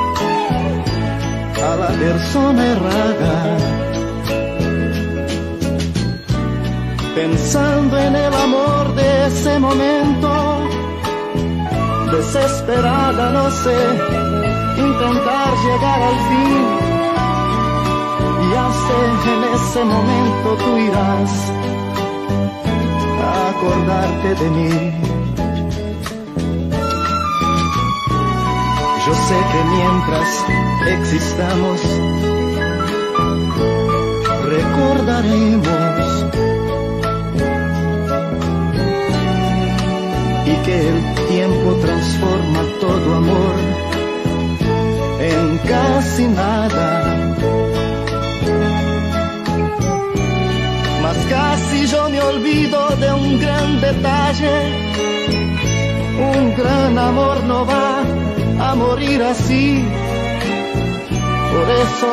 S2: a la persona errada. Pensando en el amor de ese momento, desesperada no sé, intentar llegar al fin. Ya sé, en ese momento tú irás a acordarte de mí. Sé que mientras existamos, recordaremos y que el tiempo transforma todo amor en casi nada. Mas casi yo me olvido de un gran detalle, un gran amor no va a morir así. Por eso,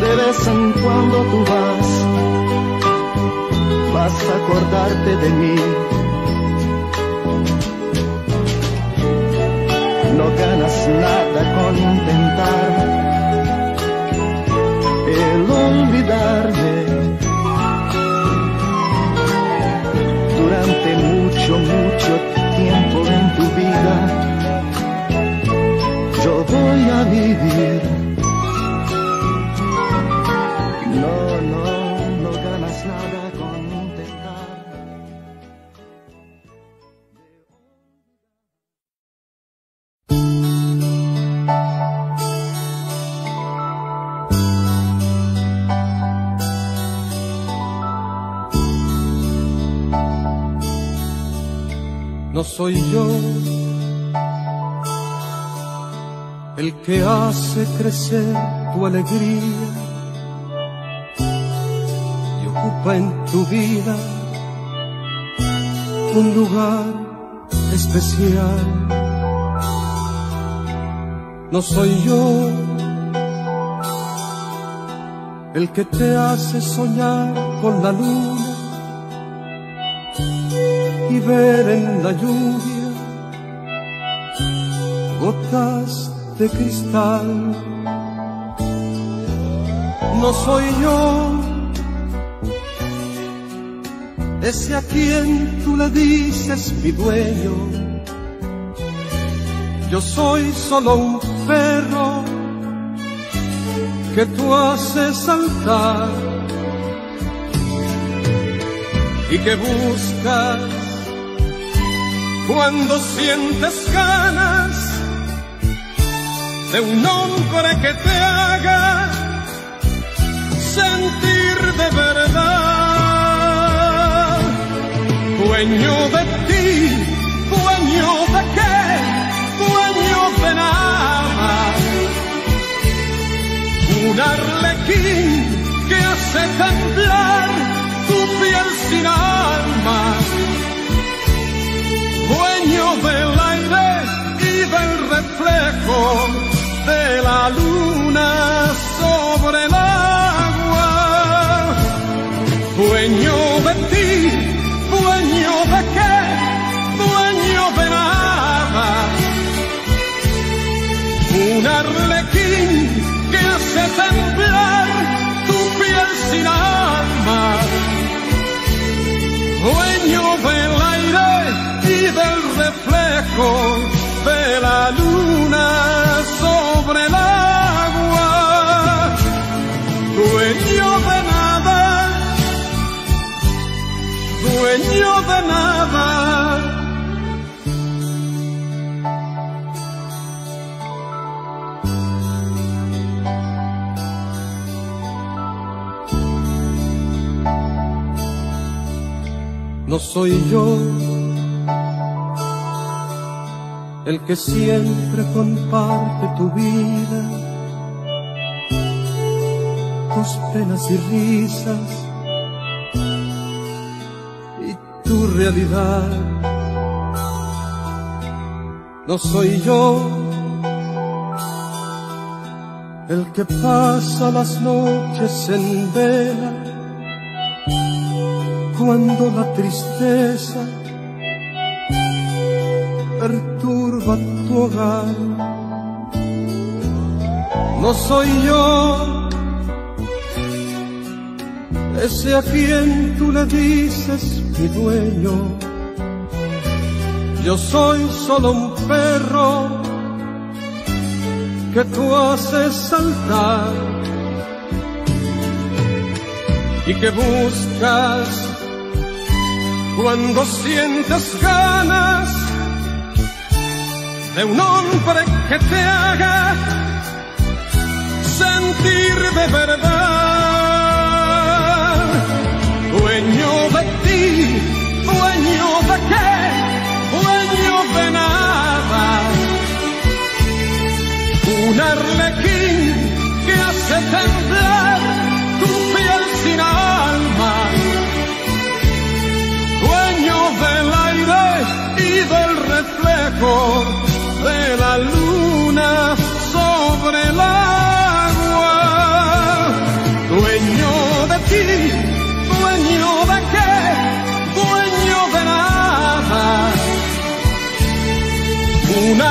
S2: de vez en cuando tú vas, vas a acordarte de mí. No ganas nada con intentar el olvidarme. Durante mucho, mucho tiempo voy a vivir. No, no, no ganas nada con intentar.
S15: No soy yo que hace crecer tu alegría y ocupa en tu vida un lugar especial. No soy yo el que te hace soñar con la luna y ver en la lluvia gotas de cristal. No soy yo ese a quien tú le dices mi dueño. Yo soy solo un perro que tú haces saltar y que buscas cuando sientes ganas de un hombre que te haga sentir de verdad. Dueño de ti, dueño de qué, dueño de nada. Un arlequín que hace temblar tu piel sin alma. Dueño del aire y del reflejo de la luna sobre el agua. Dueño de ti, dueño de qué, dueño de nada. Un arlequín que hace temblar tu piel sin alma. Dueño del aire y del reflejo de la luna sobre el agua, dueño de nada, dueño de nada. No soy yo el que siempre comparte tu vida, tus penas y risas y tu realidad. No soy yo el que pasa las noches en vela cuando la tristeza perturba tu hogar. No soy yo ese a quien tú le dices mi dueño. Yo soy solo un perro que tú haces saltar y que buscas cuando sientes ganas de un hombre que te haga sentir de verdad, dueño de ti, dueño de qué, dueño de nada, un arlequín que hace temblar tu piel sin alma, dueño del aire y del reflejo de la luna sobre el agua, dueño de ti, dueño de qué, dueño de nada, un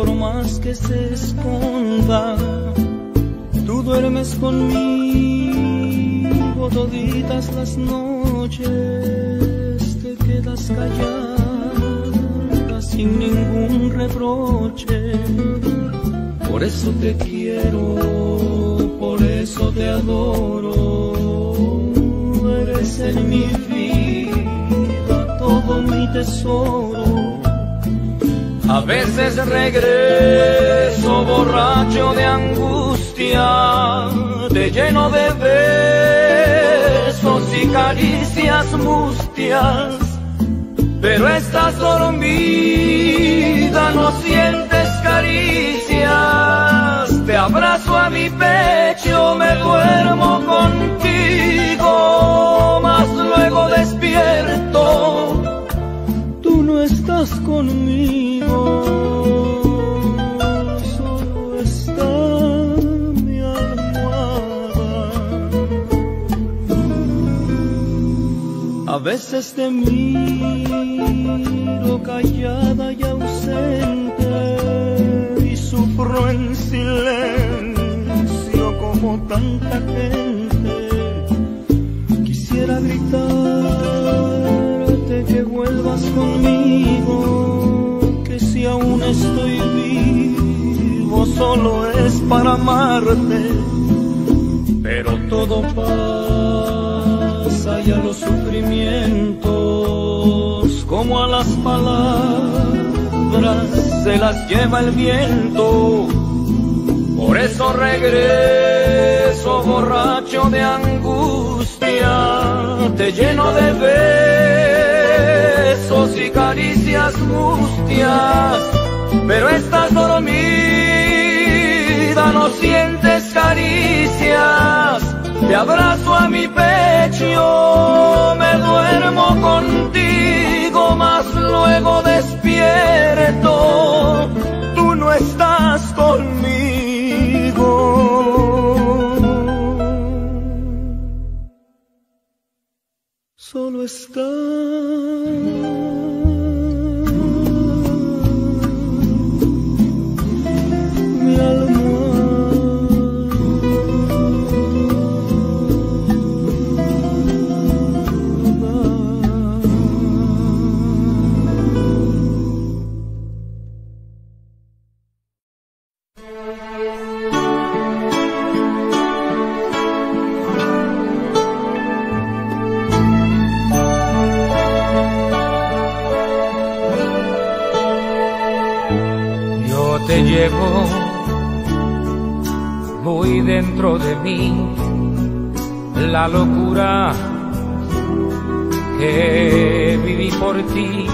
S1: por más que se esconda, tú duermes conmigo toditas las noches, te quedas callada sin ningún reproche. Por eso te quiero, por eso te adoro. Eres en mi vida todo mi tesoro. A veces regreso borracho de angustia, te lleno de besos y caricias mustias. Pero estás dormida, no sientes caricias. Te abrazo a mi pecho, me duermo contigo, mas luego despierto. Tú no estás conmigo, veces te miro callada y ausente y sufro en silencio como tanta gente. Quisiera gritarte que vuelvas conmigo, que si aún estoy vivo solo es para amarte, pero todo pasa y a los sufrimientos como a las palabras se las lleva el viento.
S13: Por eso regreso borracho de angustia, te lleno de besos y caricias mustias, pero estás dormida, no sientes caricias, te abrazo a mi pecho, me duermo contigo, mas luego despierto, tú no estás conmigo. Solo está de mí la locura que viví por ti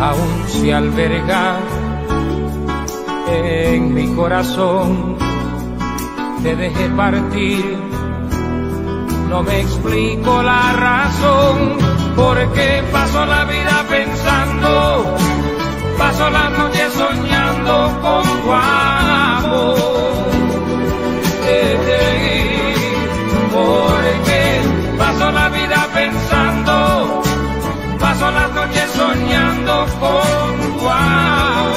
S13: aún se alberga en mi corazón te dejé partir no me explico la razón por qué paso la vida pensando paso la noche soñando con tu amor. Porque paso la vida pensando, paso las noches soñando con tu amor,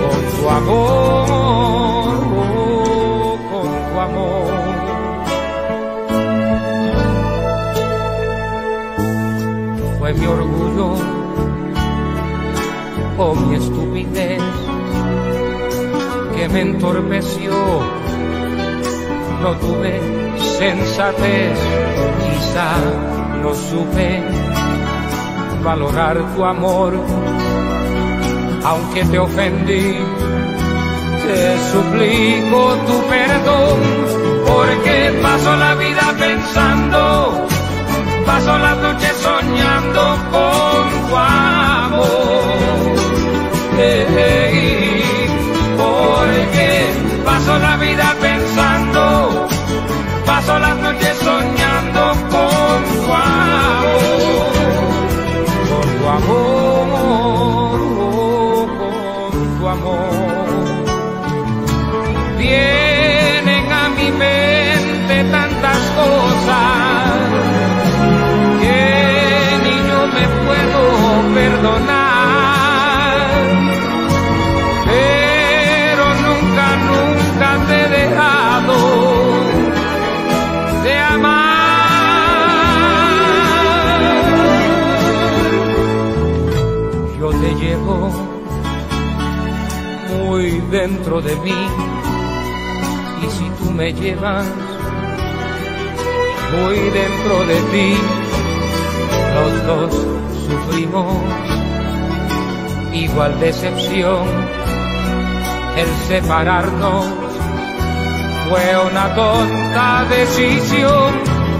S13: con tu amor, con tu amor. Fue mi orgullo o mi estupidez me entorpeció. No tuve sensatez, quizá no supe valorar tu amor, aunque te ofendí. Te suplico tu perdón, porque paso la vida pensando, paso las noches soñando con dentro de mí. Y si tú me llevas muy dentro de ti, los dos sufrimos igual decepción. El separarnos fue una tonta decisión,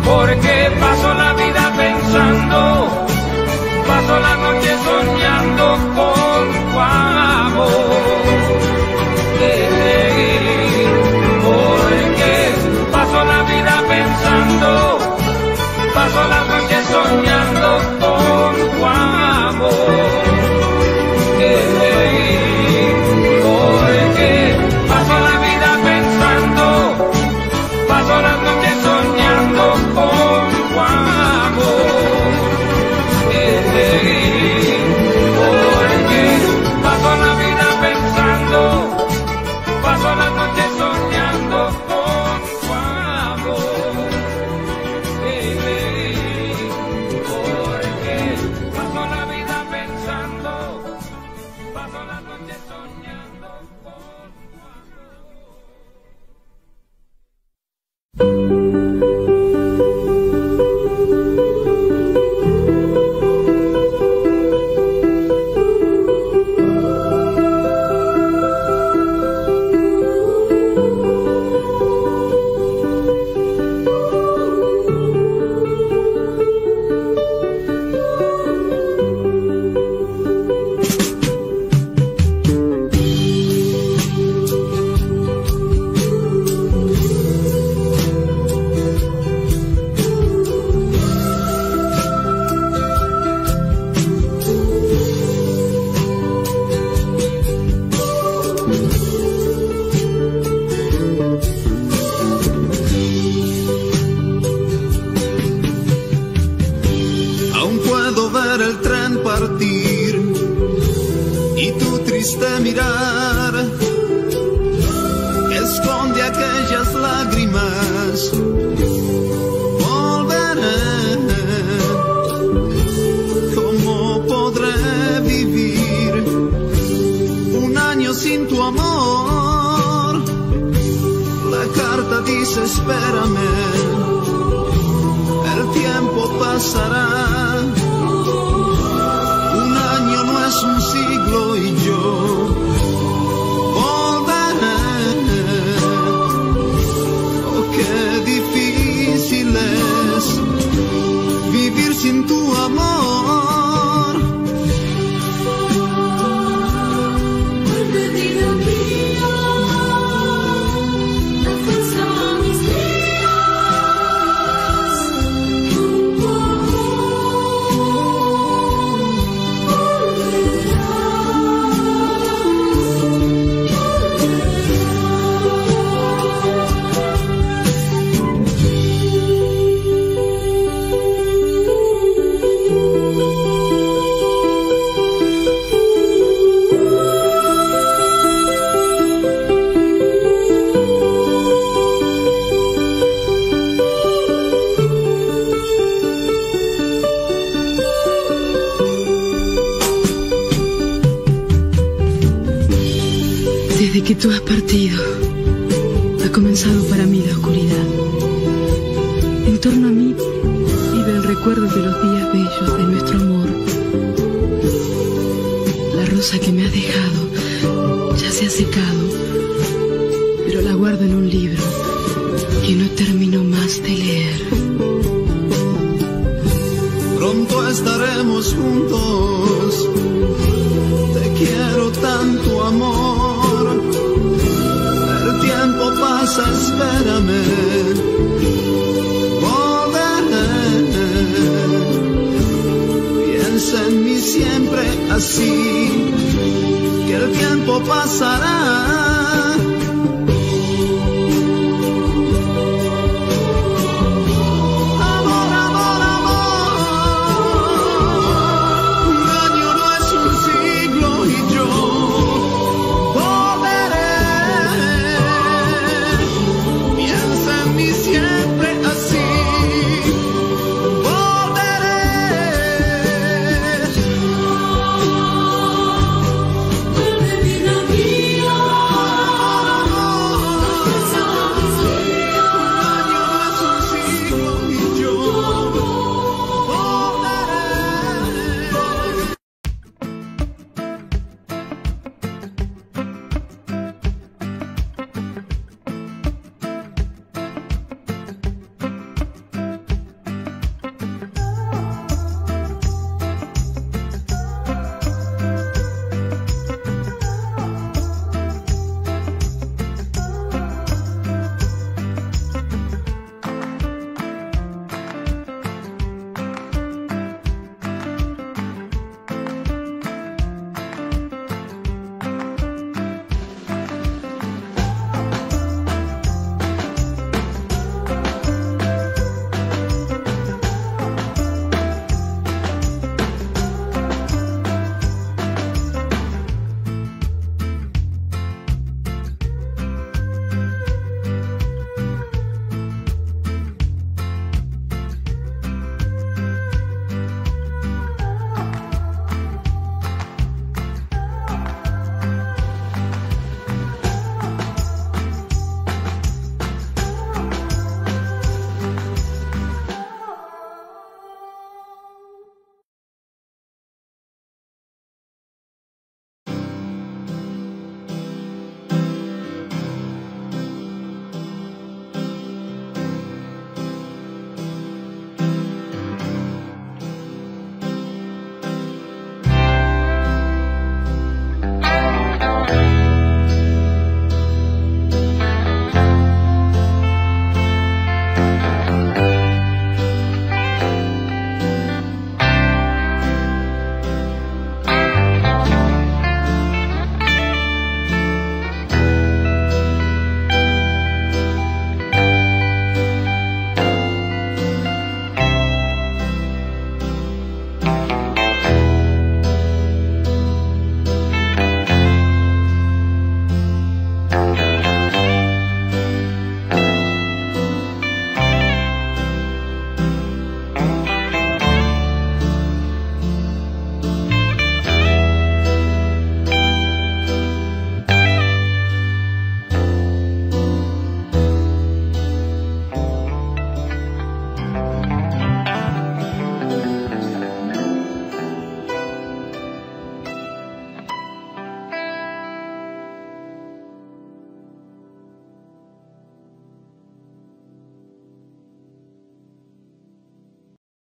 S13: porque paso la vida pensando, paso la noche soñando con tu paso